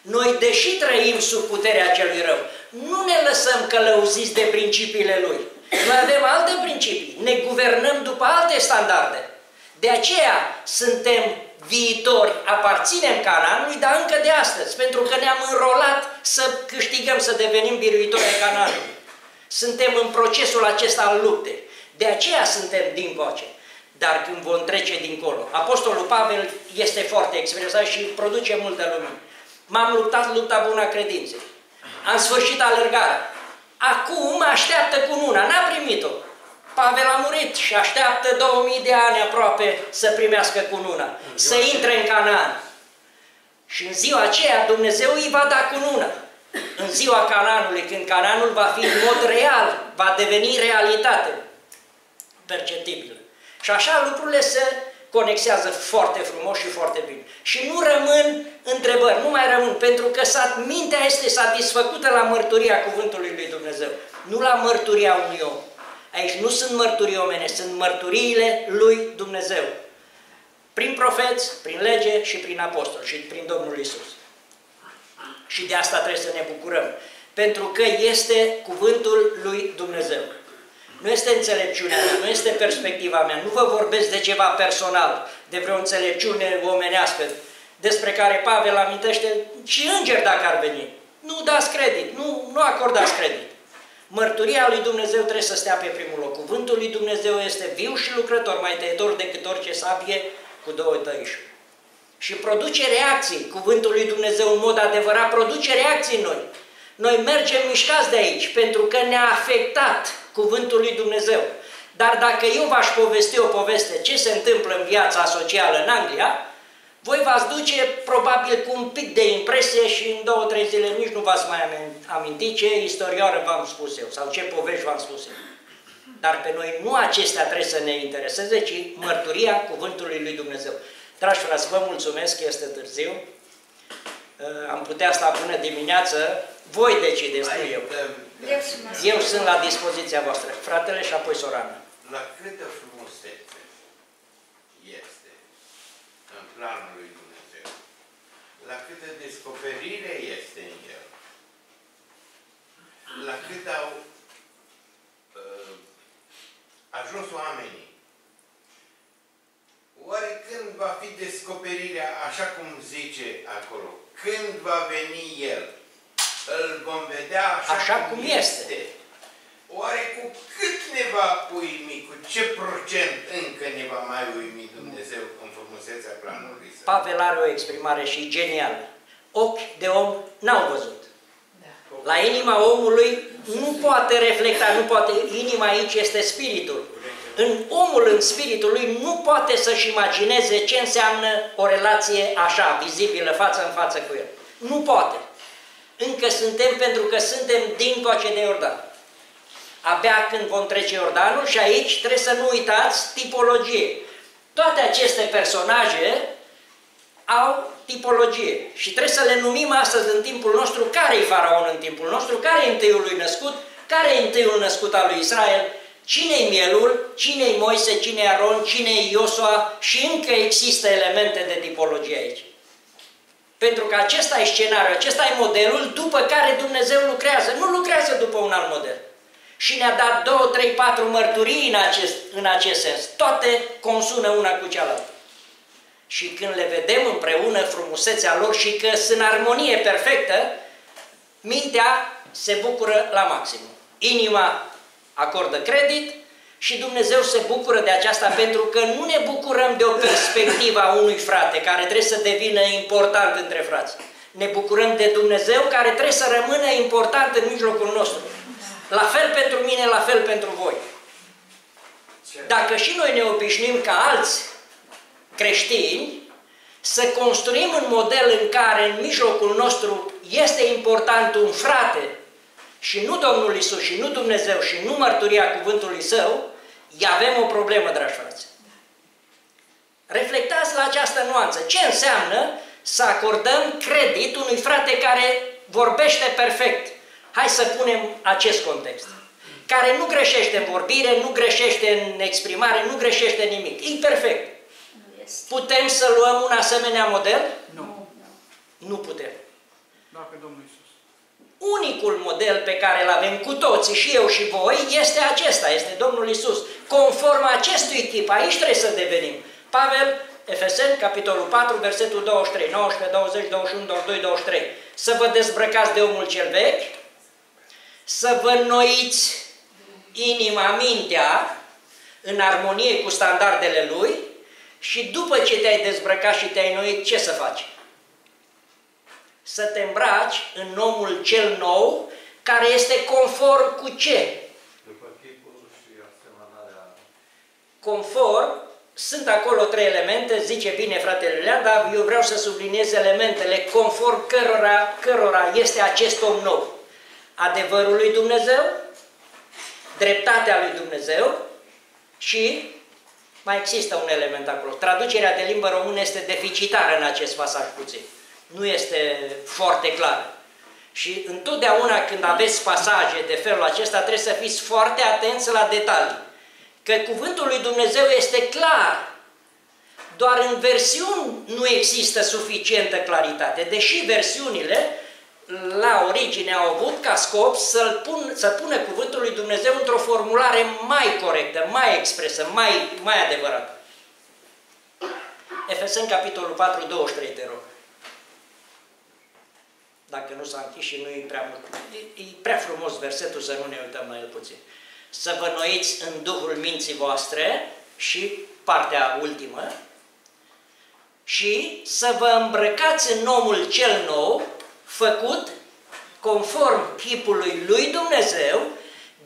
Noi, deși trăim sub puterea celui rău, nu ne lăsăm călăuziți de principiile lui. Noi avem alte principii, ne guvernăm după alte standarde. De aceea suntem viitori aparținem Canaanului, dar încă de astăzi, pentru că ne-am înrolat să câștigăm, să devenim biruitori ai Canaanului. Suntem în procesul acesta al luptei. De aceea suntem din voce. Dar când vom trece dincolo, Apostolul Pavel este foarte expresat și produce multă lumină. M-am luptat lupta bună a credinței. Am sfârșit alergarea. Acum așteaptă cu una, n-a primit-o. Pavel a murit și așteaptă 2000 de ani aproape să primească cununa, să intre în Canaan. Și în ziua aceea Dumnezeu îi va da cununa. În ziua Canaanului, când Canaanul va fi în mod real, va deveni realitate perceptibilă. Și așa lucrurile se conexează foarte frumos și foarte bine. Și nu rămân întrebări, nu mai rămân, pentru că mintea este satisfăcută la mărturia cuvântului lui Dumnezeu, nu la mărturia unui om. Aici nu sunt mărturii omene, sunt mărturiile lui Dumnezeu. Prin profeți, prin lege și prin apostol și prin Domnul Isus. Și de asta trebuie să ne bucurăm. Pentru că este cuvântul lui Dumnezeu. Nu este înțelepciunea mea, nu este perspectiva mea, nu vă vorbesc de ceva personal, de vreo înțelepciune omenească, despre care Pavel amintește și îngeri dacă ar veni. Nu dați credit, nu, nu acordați credit. Mărturia lui Dumnezeu trebuie să stea pe primul loc. Cuvântul lui Dumnezeu este viu și lucrător, mai tăietor decât orice sabie cu două tăișuri. Și produce reacții. Cuvântul lui Dumnezeu în mod adevărat produce reacții în noi. Noi mergem mișcați de aici pentru că ne-a afectat cuvântul lui Dumnezeu. Dar dacă eu v-aș povesti o poveste ce se întâmplă în viața socială în Anglia, voi v-ați duce probabil cu un pic de impresie și în două, trei zile nici nu v-ați mai aminti ce istorioară v-am spus eu sau ce povești v-am spus eu. Dar pe noi nu acestea trebuie să ne intereseze, ci mărturia Cuvântului Lui Dumnezeu. Dragi frați, vă mulțumesc, este târziu. Uh, am putea sta până dimineață. Voi decideți, nu eu. Eu sunt la dispoziția voastră. Fratele și apoi sorana. La câtă frumusețe este în planul lui Dumnezeu. La câtă descoperire este în el. La cât au uh, ajuns oamenii. Oare când va fi descoperirea, așa cum zice acolo, când va veni El, îl vom vedea așa, așa cum, cum este. este. Oare cu cât ne va uimi, cu ce procent încă ne va mai uimi Dumnezeu în frumusețea planului? Pavel are o exprimare și genială. Ochi de om n-au văzut. Da. La inima omului nu poate reflecta, nu poate, inima aici este spiritul. În omul, în spiritul lui, nu poate să-și imagineze ce înseamnă o relație așa, vizibilă, față în față cu el. Nu poate. Încă suntem pentru că suntem din coace de Iordan. Abia când vom trece Iordanul și aici trebuie să nu uitați tipologie. Toate aceste personaje au tipologie și trebuie să le numim astăzi în timpul nostru care e faraon în timpul nostru, care e întâiul lui născut, care e întâiul născut al lui Israel, cine-i mielul, cine-i Moise, cine-i Aron, cine-i Iosua și încă există elemente de tipologie aici. Pentru că acesta e scenariul, acesta e modelul după care Dumnezeu lucrează. Nu lucrează după un alt model. Și ne-a dat două, trei, patru mărturii în acest, în acest sens. Toate consună una cu cealaltă. Și când le vedem împreună frumusețea lor și că sunt în armonie perfectă, mintea se bucură la maxim. Inima acordă credit și Dumnezeu se bucură de aceasta pentru că nu ne bucurăm de o perspectivă a unui frate care trebuie să devină important între frați. Ne bucurăm de Dumnezeu care trebuie să rămână important în mijlocul nostru. La fel pentru mine, la fel pentru voi. Dacă și noi ne obișnuim ca alți creștini, să construim un model în care în mijlocul nostru este important un frate și nu Domnul Isus și nu Dumnezeu și nu mărturia cuvântului Său, avem o problemă, dragi frați. Reflectați la această nuanță. Ce înseamnă să acordăm credit unui frate care vorbește perfect? Hai să punem acest context. Care nu greșește în vorbire, nu greșește în exprimare, nu greșește în nimic. E perfect. Putem să luăm un asemenea model? Nu. Nu putem. Doar pe Domnul Isus. Unicul model pe care îl avem cu toții, și eu și voi, este acesta, este Domnul Isus. Conform acestui chip, aici trebuie să devenim. Pavel, Efeseni, capitolul 4, versetul 23, 19, 20, 21, 22, 23. Să vă dezbrăcați de omul cel vechi, să vă înnoiți inima, mintea, în armonie cu standardele Lui și după ce te-ai dezbrăcat și te-ai înnoit, ce să faci? să te îmbraci în omul cel nou, care este conform cu ce? După chipul și asemănarea. Conform, sunt acolo trei elemente, zice bine fratele Lean, dar eu vreau să subliniez elementele conform cărora, cărora este acest om nou. Adevărul lui Dumnezeu, dreptatea lui Dumnezeu și mai există un element acolo. Traducerea de limbă română este deficitară în acest pasaj puțin nu este foarte clar. Și întotdeauna când aveți pasaje de felul acesta, trebuie să fiți foarte atenți la detalii. Că cuvântul lui Dumnezeu este clar, doar în versiuni nu există suficientă claritate, deși versiunile la origine au avut ca scop să, pun, să pună cuvântul lui Dumnezeu într-o formulare mai corectă, mai expresă, mai, mai adevărată. Efeseni, capitolul 4, 23, te rog dacă nu s-a închis și nu e prea mult. E, e prea frumos versetul să nu ne uităm la el puțin. Să vă noiți în Duhul minții voastre și partea ultimă și să vă îmbrăcați în omul cel nou, făcut conform chipului lui Dumnezeu,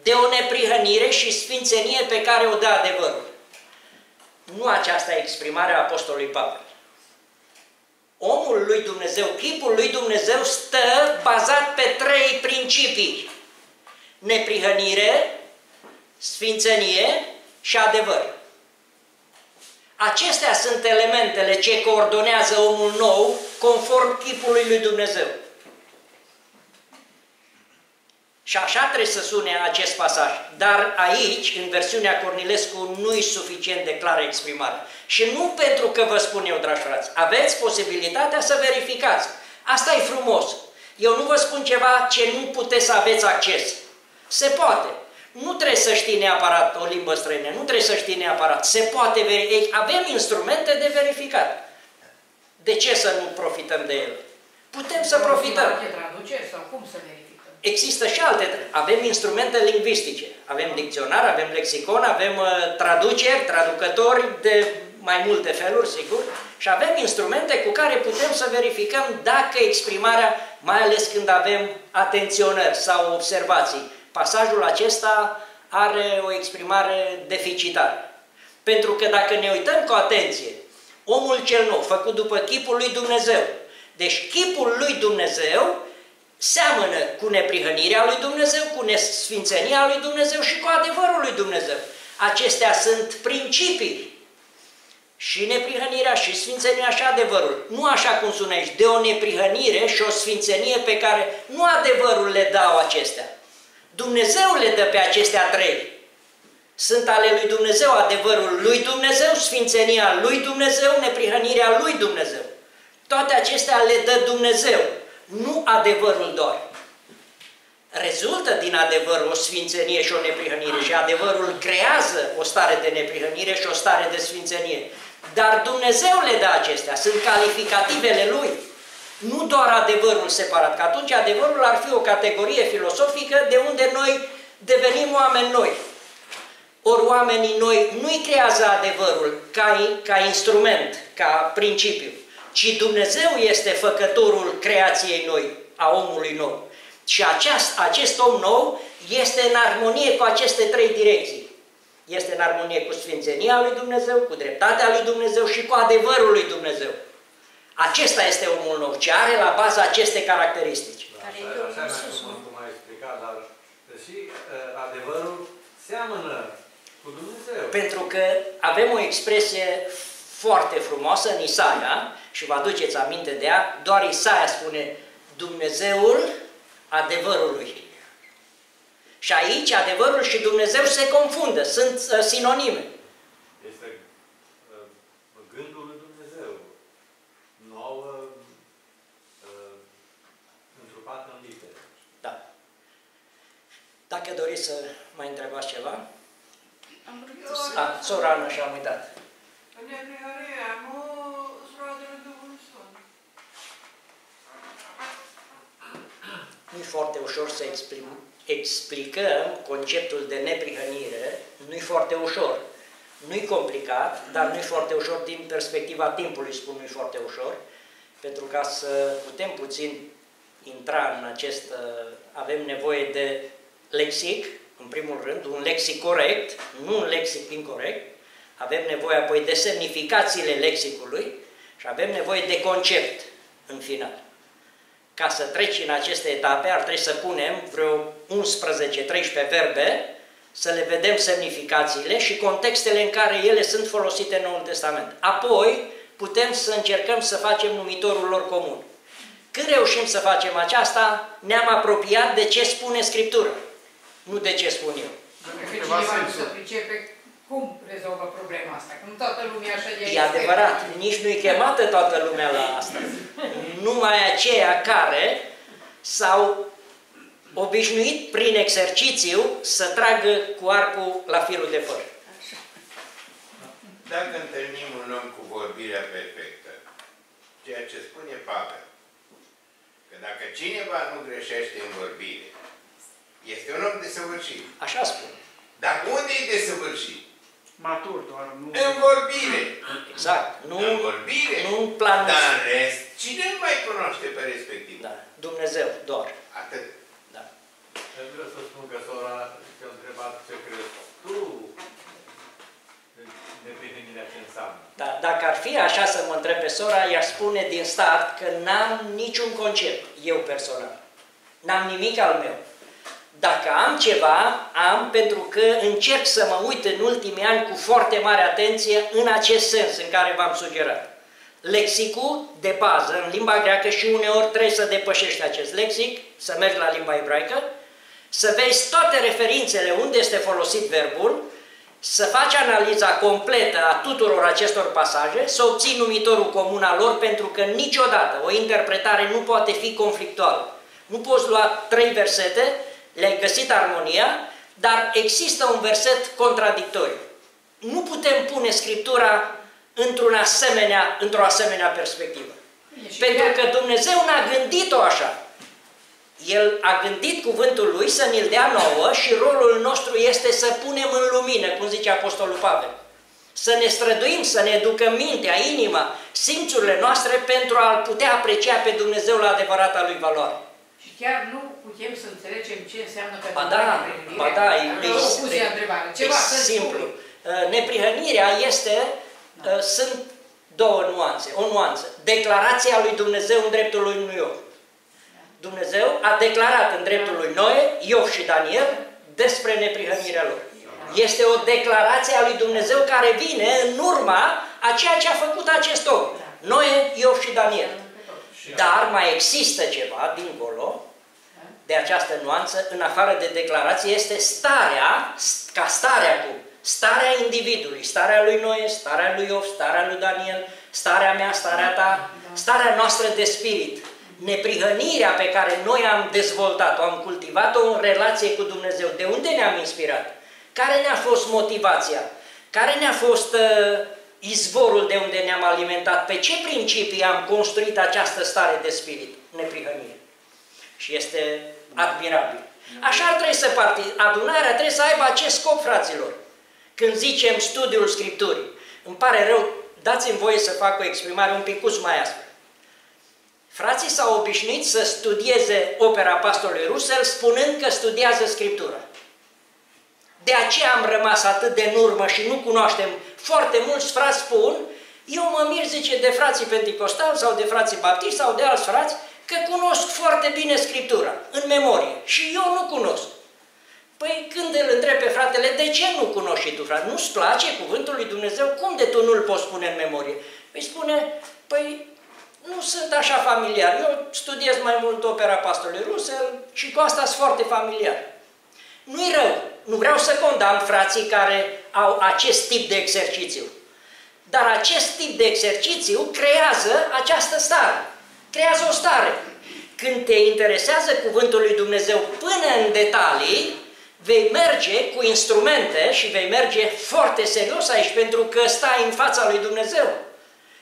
de o neprihănire și sfințenie pe care o dă adevărul. Nu aceasta e exprimarea Apostolului Pavel omul lui Dumnezeu, chipul lui Dumnezeu stă bazat pe trei principii. Neprihănire, sfințenie și adevăr. Acestea sunt elementele ce coordonează omul nou conform chipului lui Dumnezeu. Și așa trebuie să sune acest pasaj. Dar aici, în versiunea Cornilescu, nu e suficient de clară exprimare. Și nu pentru că vă spun eu, dragi frați, aveți posibilitatea să verificați. Asta e frumos. Eu nu vă spun ceva ce nu puteți să aveți acces. Se poate. Nu trebuie să știi neapărat o limbă străină, nu trebuie să știi neapărat. Se poate verifica. Avem instrumente de verificat. De ce să nu profităm de ele? Putem să profităm. traduceri sau cum să verificăm? Există și alte, avem instrumente lingvistice, avem dicționar, avem lexicon, avem uh, traduceri, traducători de mai multe feluri, sigur, și avem instrumente cu care putem să verificăm dacă exprimarea, mai ales când avem atenționări sau observații, pasajul acesta are o exprimare deficitară. Pentru că dacă ne uităm cu atenție, omul cel nou, făcut după chipul lui Dumnezeu, deci chipul lui Dumnezeu seamănă cu neprihănirea lui Dumnezeu, cu nesfințenia lui Dumnezeu și cu adevărul lui Dumnezeu. Acestea sunt principii. Și neprihănirea, și sfințenia, și adevărul. Nu așa cum sună aici, de o neprihănire și o sfințenie pe care nu adevărul le dau acestea. Dumnezeu le dă pe acestea trei. Sunt ale lui Dumnezeu, adevărul lui Dumnezeu, sfințenia lui Dumnezeu, neprihănirea lui Dumnezeu. Toate acestea le dă Dumnezeu, nu adevărul doar. Rezultă din adevăr o sfințenie și o neprihănire și adevărul creează o stare de neprihănire și o stare de sfințenie. Dar Dumnezeu le dă acestea, sunt calificativele Lui. Nu doar adevărul separat, că atunci adevărul ar fi o categorie filosofică de unde noi devenim oameni noi. Ori oamenii noi nu-i creează adevărul ca, ca instrument, ca principiu, ci Dumnezeu este făcătorul creației noi, a omului nou. Și aceast, acest om nou este în armonie cu aceste trei direcții. Este în armonie cu Sfințenia lui Dumnezeu, cu dreptatea lui Dumnezeu și cu adevărul lui Dumnezeu. Acesta este omul nou, ce are la bază aceste caracteristici. Da, așa, așa cum ai explicat, dar și uh, adevărul seamănă cu Dumnezeu. Pentru că avem o expresie foarte frumoasă în Isaia, și vă aduceți aminte de ea, doar Isaia spune Dumnezeul adevărului. Și aici adevărul și Dumnezeu se confundă, sunt uh, sinonime. Este uh, gândul lui Dumnezeu, nouă, uh, întrupat în litere. Da. Dacă doriți să mai întrebați ceva? Am vrut să... A, sora Ana și-am uitat. Nu-i foarte ușor să exprim, explicăm conceptul de neprihănire, nu-i foarte ușor. Nu-i complicat, dar nu-i foarte ușor din perspectiva timpului, spun nu-i foarte ușor, pentru ca să putem puțin intra în acest... Avem nevoie de lexic, în primul rând, un lexic corect, nu un lexic incorrect, avem nevoie apoi de semnificațiile lexicului și avem nevoie de concept în final. Ca să treci în aceste etape, ar trebui să punem vreo 11-13 verbe, să le vedem semnificațiile și contextele în care ele sunt folosite în Noul Testament. Apoi, putem să încercăm să facem numitorul lor comun. Când reușim să facem aceasta, ne-am apropiat de ce spune Scriptura, nu de ce spun eu. Dacă cineva nu se pricepe cum rezolvă problema asta? Cum toată lumea așa de E adevărat, nici nu-i chemată toată lumea la asta. Numai aceia care s-au obișnuit prin exercițiu să tragă cu arcul la firul de păr. Dacă întâlnim un om cu vorbirea perfectă, ceea ce spune Pavel, că dacă cineva nu greșește în vorbire, este un om desăvârșit. Așa spune. Dar unde e desăvârșit? Matur doar, nu... În vorbire. Exact. Nu, în vorbire. Nu în plan. Dar în rest, cine nu mai cunoaște pe respectiv? Da. Dumnezeu, doar. Atât. Da. Eu vreau să spun că sora te-a întrebat ce crezi tu neprihănirea ce înseamnă. Da, dacă ar fi așa să mă întreb pe sora, i-aș spune din start că n-am niciun concept, eu personal. N-am nimic al meu. Dacă am ceva, am pentru că încerc să mă uit în ultimii ani cu foarte mare atenție în acest sens în care v-am sugerat. Lexicul de bază în limba greacă și uneori trebuie să depășești acest lexic, să mergi la limba ebraică, să vezi toate referințele unde este folosit verbul, să faci analiza completă a tuturor acestor pasaje, să obții numitorul comun al lor, pentru că niciodată o interpretare nu poate fi conflictuală. Nu poți lua trei versete le-ai găsit armonia, dar există un verset contradictoriu. Nu putem pune Scriptura într-o asemenea, într asemenea perspectivă. Pentru că Dumnezeu n-a gândit-o așa. El a gândit cuvântul Lui să ne-l dea nouă și rolul nostru este să punem în lumină, cum zice Apostolul Pavel. Să ne străduim, să ne educăm mintea, inima, simțurile noastre pentru a-L putea aprecia pe Dumnezeu la adevărata Lui valoare. Și chiar nu putem să înțelegem ce înseamnă pentru Ba da, ba da, e, e, e, întrebare. Ceva, e simplu. Uh, neprihănirea este, da. sunt două nuanțe, o nuanță. Declarația lui Dumnezeu în dreptul lui Iov. Dumnezeu a declarat în dreptul lui Noe, Iov și Daniel despre neprihănirea lor. Este o declarație a lui Dumnezeu care vine în urma a ceea ce a făcut acest om. Noe, Iov și Daniel. Dar mai există ceva dincolo de această nuanță, în afară de declarație, este starea, ca starea cu starea individului, starea lui Noe, starea lui Iov, starea lui Daniel, starea mea, starea ta, starea noastră de spirit neprihănirea pe care noi am dezvoltat-o, am cultivat-o în relație cu Dumnezeu. De unde ne-am inspirat? Care ne-a fost motivația? Care ne-a fost uh, izvorul de unde ne-am alimentat? Pe ce principii am construit această stare de spirit? Neprihănire. Și este admirabil. Așa ar trebui să parti. Adunarea trebuie să aibă acest scop, fraților. Când zicem studiul Scripturii, îmi pare rău, dați-mi voie să fac o exprimare un pic mai aspră. Frații s-au obișnuit să studieze opera pastorului Russell spunând că studiază Scriptura. De aceea am rămas atât de în urmă și nu cunoaștem. Foarte mulți frați spun, eu mă mir, zice, de frații penticostali sau de frații baptiști sau de alți frați, că cunosc foarte bine Scriptura, în memorie. Și eu nu cunosc. Păi când îl întreb pe fratele, de ce nu cunoști și tu, frate? Nu-ți place cuvântul lui Dumnezeu? Cum de tu nu-l poți spune în memorie? Păi spune, păi nu sunt așa familiar. Eu studiez mai mult opera pastorului Russell și cu asta sunt foarte familiar. Nu-i rău. Nu vreau să condamn frații care au acest tip de exercițiu. Dar acest tip de exercițiu creează această stare. Creează o stare. Când te interesează cuvântul lui Dumnezeu până în detalii, vei merge cu instrumente și vei merge foarte serios aici, pentru că stai în fața lui Dumnezeu.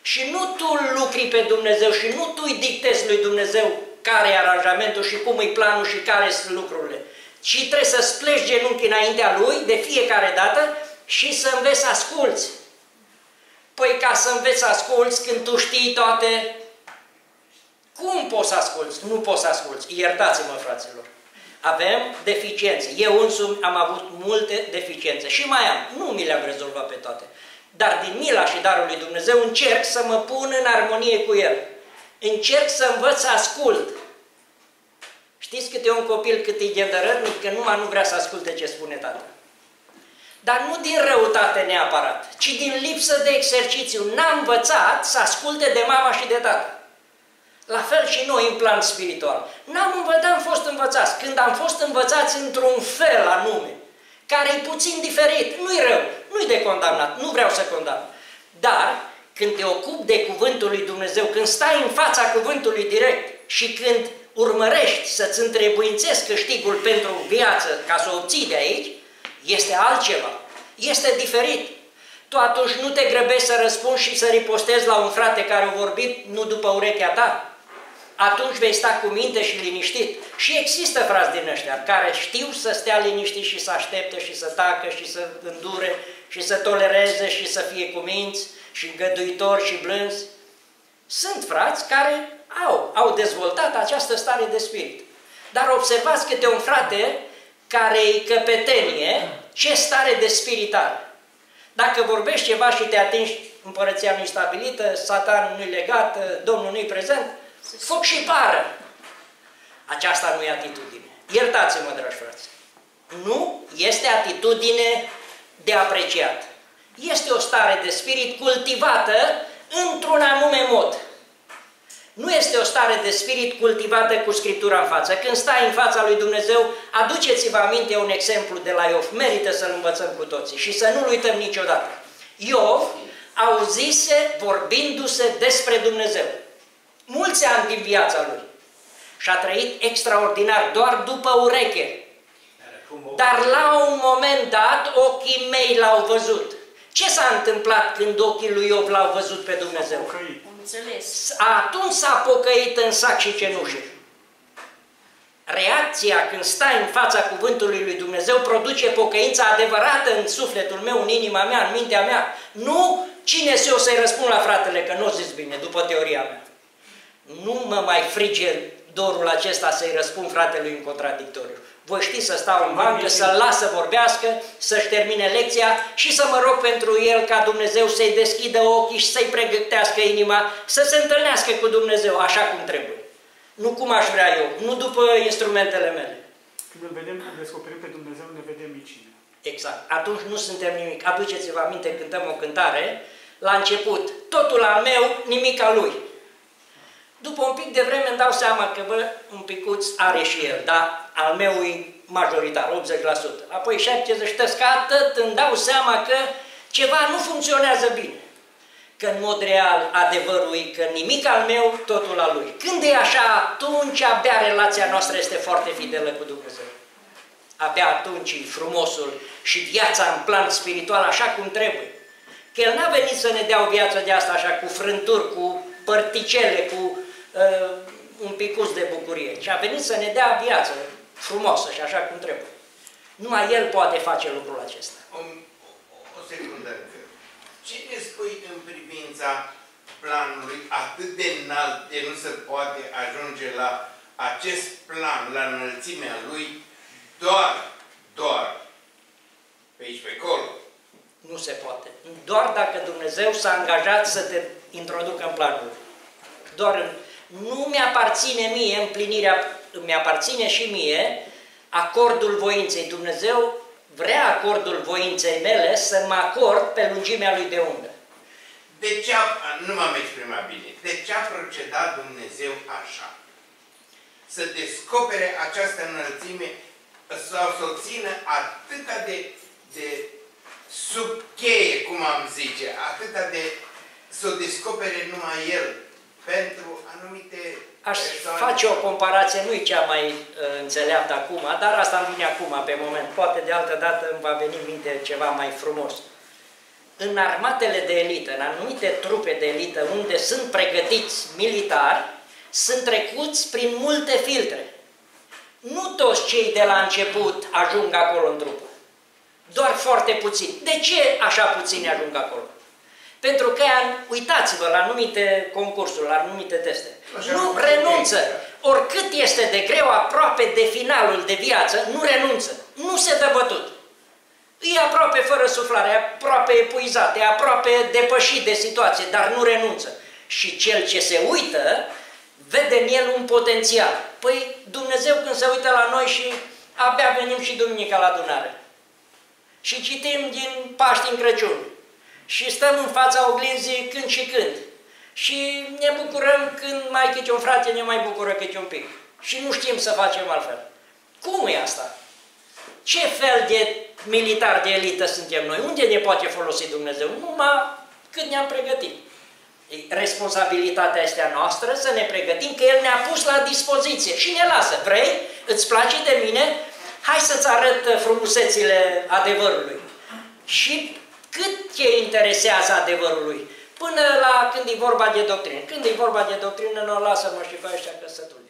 Și nu tu lucri pe Dumnezeu și nu tu îi dictezi lui Dumnezeu care e aranjamentul și cum e planul și care sunt lucrurile. Și trebuie să-ți pleci genunchi înaintea lui de fiecare dată și să înveți să asculți. Păi ca să înveți să asculți când tu știi toate, cum poți să asculți? Nu poți să asculți. Iertați-mă, fraților. Avem deficiențe. Eu însumi am avut multe deficiențe și mai am. Nu mi le-am rezolvat pe toate dar din mila și darul lui Dumnezeu încerc să mă pun în armonie cu El. Încerc să învăț să ascult. Știți cât e un copil cât e ghedărătnic, că numai nu vrea să asculte ce spune tata. Dar nu din răutate neapărat, ci din lipsă de exercițiu. N-am învățat să asculte de mama și de tata. La fel și noi în plan spiritual. N-am învățat, am fost învățați. Când am fost învățați într-un fel anume, care e puțin diferit, nu-i rău, nu-i de condamnat, nu vreau să condamn. Dar când te ocupi de cuvântul lui Dumnezeu, când stai în fața cuvântului direct și când urmărești să-ți întrebuințezi câștigul pentru viață ca să o obții de aici, este altceva. Este diferit. Tu atunci nu te grăbești să răspunzi și să ripostezi la un frate care a vorbit nu după urechea ta, atunci vei sta cu minte și liniștit. Și există frați din ăștia care știu să stea liniștit și să aștepte și să tacă și să îndure și să tolereze și să fie cu minți și îngăduitori și blânzi. Sunt frați care au, au dezvoltat această stare de spirit. Dar observați câte un frate care îi căpetenie, ce stare de spirit are. Dacă vorbești ceva și te atingi, împărăția nu stabilită, satan nu-i legat, Domnul nu-i prezent, Foc și pară. Aceasta nu e atitudine. Iertați-mă, dragi frați. Nu este atitudine de apreciat. Este o stare de spirit cultivată într-un anume mod. Nu este o stare de spirit cultivată cu Scriptura în față. Când stai în fața lui Dumnezeu, aduceți-vă aminte un exemplu de la Iov. Merită să-l învățăm cu toții și să nu-l uităm niciodată. Iov auzise vorbindu-se despre Dumnezeu mulți ani din viața lui. Și a trăit extraordinar, doar după ureche. Dar la un moment dat, ochii mei l-au văzut. Ce s-a întâmplat când ochii lui Iov l-au văzut pe Dumnezeu? Înțeles. Atunci s-a pocăit în sac și cenușă. Reacția când stai în fața cuvântului lui Dumnezeu produce pocăința adevărată în sufletul meu, în inima mea, în mintea mea. Nu cine se o să-i răspund la fratele că nu o zis bine, după teoria mea. Nu mă mai frige dorul acesta să-i răspund fratelui în contradictoriu. Voi ști să stau în bancă, să-l las să vorbească, să-și termine lecția și să mă rog pentru el ca Dumnezeu să-i deschidă ochii și să-i pregătească inima, să se întâlnească cu Dumnezeu așa cum trebuie. Nu cum aș vrea eu, nu după instrumentele mele. Când îl vedem, când descoperim pe Dumnezeu, ne vedem micine. Exact. Atunci nu suntem nimic. Aduceți-vă aminte, cântăm o cântare, la început, totul al meu, nimic al lui. După un pic de vreme îmi dau seama că, bă, un picuț are și el, dar al meu e majoritar, 80%. Apoi 70% că atât îmi dau seama că ceva nu funcționează bine. Că în mod real adevărul e că nimic al meu, totul al lui. Când e așa, atunci abia relația noastră este foarte fidelă cu Dumnezeu. Abia atunci e frumosul și viața în plan spiritual așa cum trebuie. Că El n-a venit să ne dea o viață de asta așa cu frânturi, cu părticele, cu uh, un picuț de bucurie, ci a venit să ne dea viață frumoasă și așa cum trebuie. Numai El poate face lucrul acesta. O, o, o secundă încă. Ce ne spui în privința planului atât de înalt de nu se poate ajunge la acest plan, la înălțimea lui, doar, doar pe aici, pe acolo? Nu se poate. Doar dacă Dumnezeu s-a angajat să te introducă în planul. Doar în nu mi-aparține mie împlinirea, mi-aparține și mie acordul voinței. Dumnezeu vrea acordul voinței mele să mă acord pe lungimea lui de undă. De ce a, nu m-am exprimat bine, de ce a procedat Dumnezeu așa? Să descopere această înălțime sau să o țină atâta de, de sub cheie, cum am zice, atâta de să o descopere numai El pentru anumite Aș face o comparație, nu e cea mai uh, înțeleaptă acum, dar asta îmi vine acum, pe moment. Poate de altă dată îmi va veni în minte ceva mai frumos. În armatele de elită, în anumite trupe de elită, unde sunt pregătiți militari, sunt trecuți prin multe filtre. Nu toți cei de la început ajung acolo în trupă. Doar foarte puțini. De ce așa puțini ajung acolo? Pentru că, uitați-vă la anumite concursuri, la anumite teste. Așa nu renunță. Oricât este de greu, aproape de finalul de viață, nu renunță. Nu se dă bătut. E aproape fără suflare, e aproape epuizat, e aproape depășit de situație, dar nu renunță. Și cel ce se uită, vede în el un potențial. Păi Dumnezeu când se uită la noi și abia venim și duminica la adunare. Și citim din Paști în Crăciun și stăm în fața oglinzii când și când. Și ne bucurăm când mai câte un frate ne mai bucură câte un pic. Și nu știm să facem altfel. Cum e asta? Ce fel de militar de elită suntem noi? Unde ne poate folosi Dumnezeu? Numai când ne-am pregătit. Responsabilitatea este a noastră să ne pregătim, că El ne-a pus la dispoziție și ne lasă. Vrei? Îți place de mine? Hai să-ți arăt frumusețile adevărului. Și cât te interesează adevărul lui? Până la când e vorba de doctrină. Când e vorba de doctrină, nu o lasă-mă și pe ăștia căsători.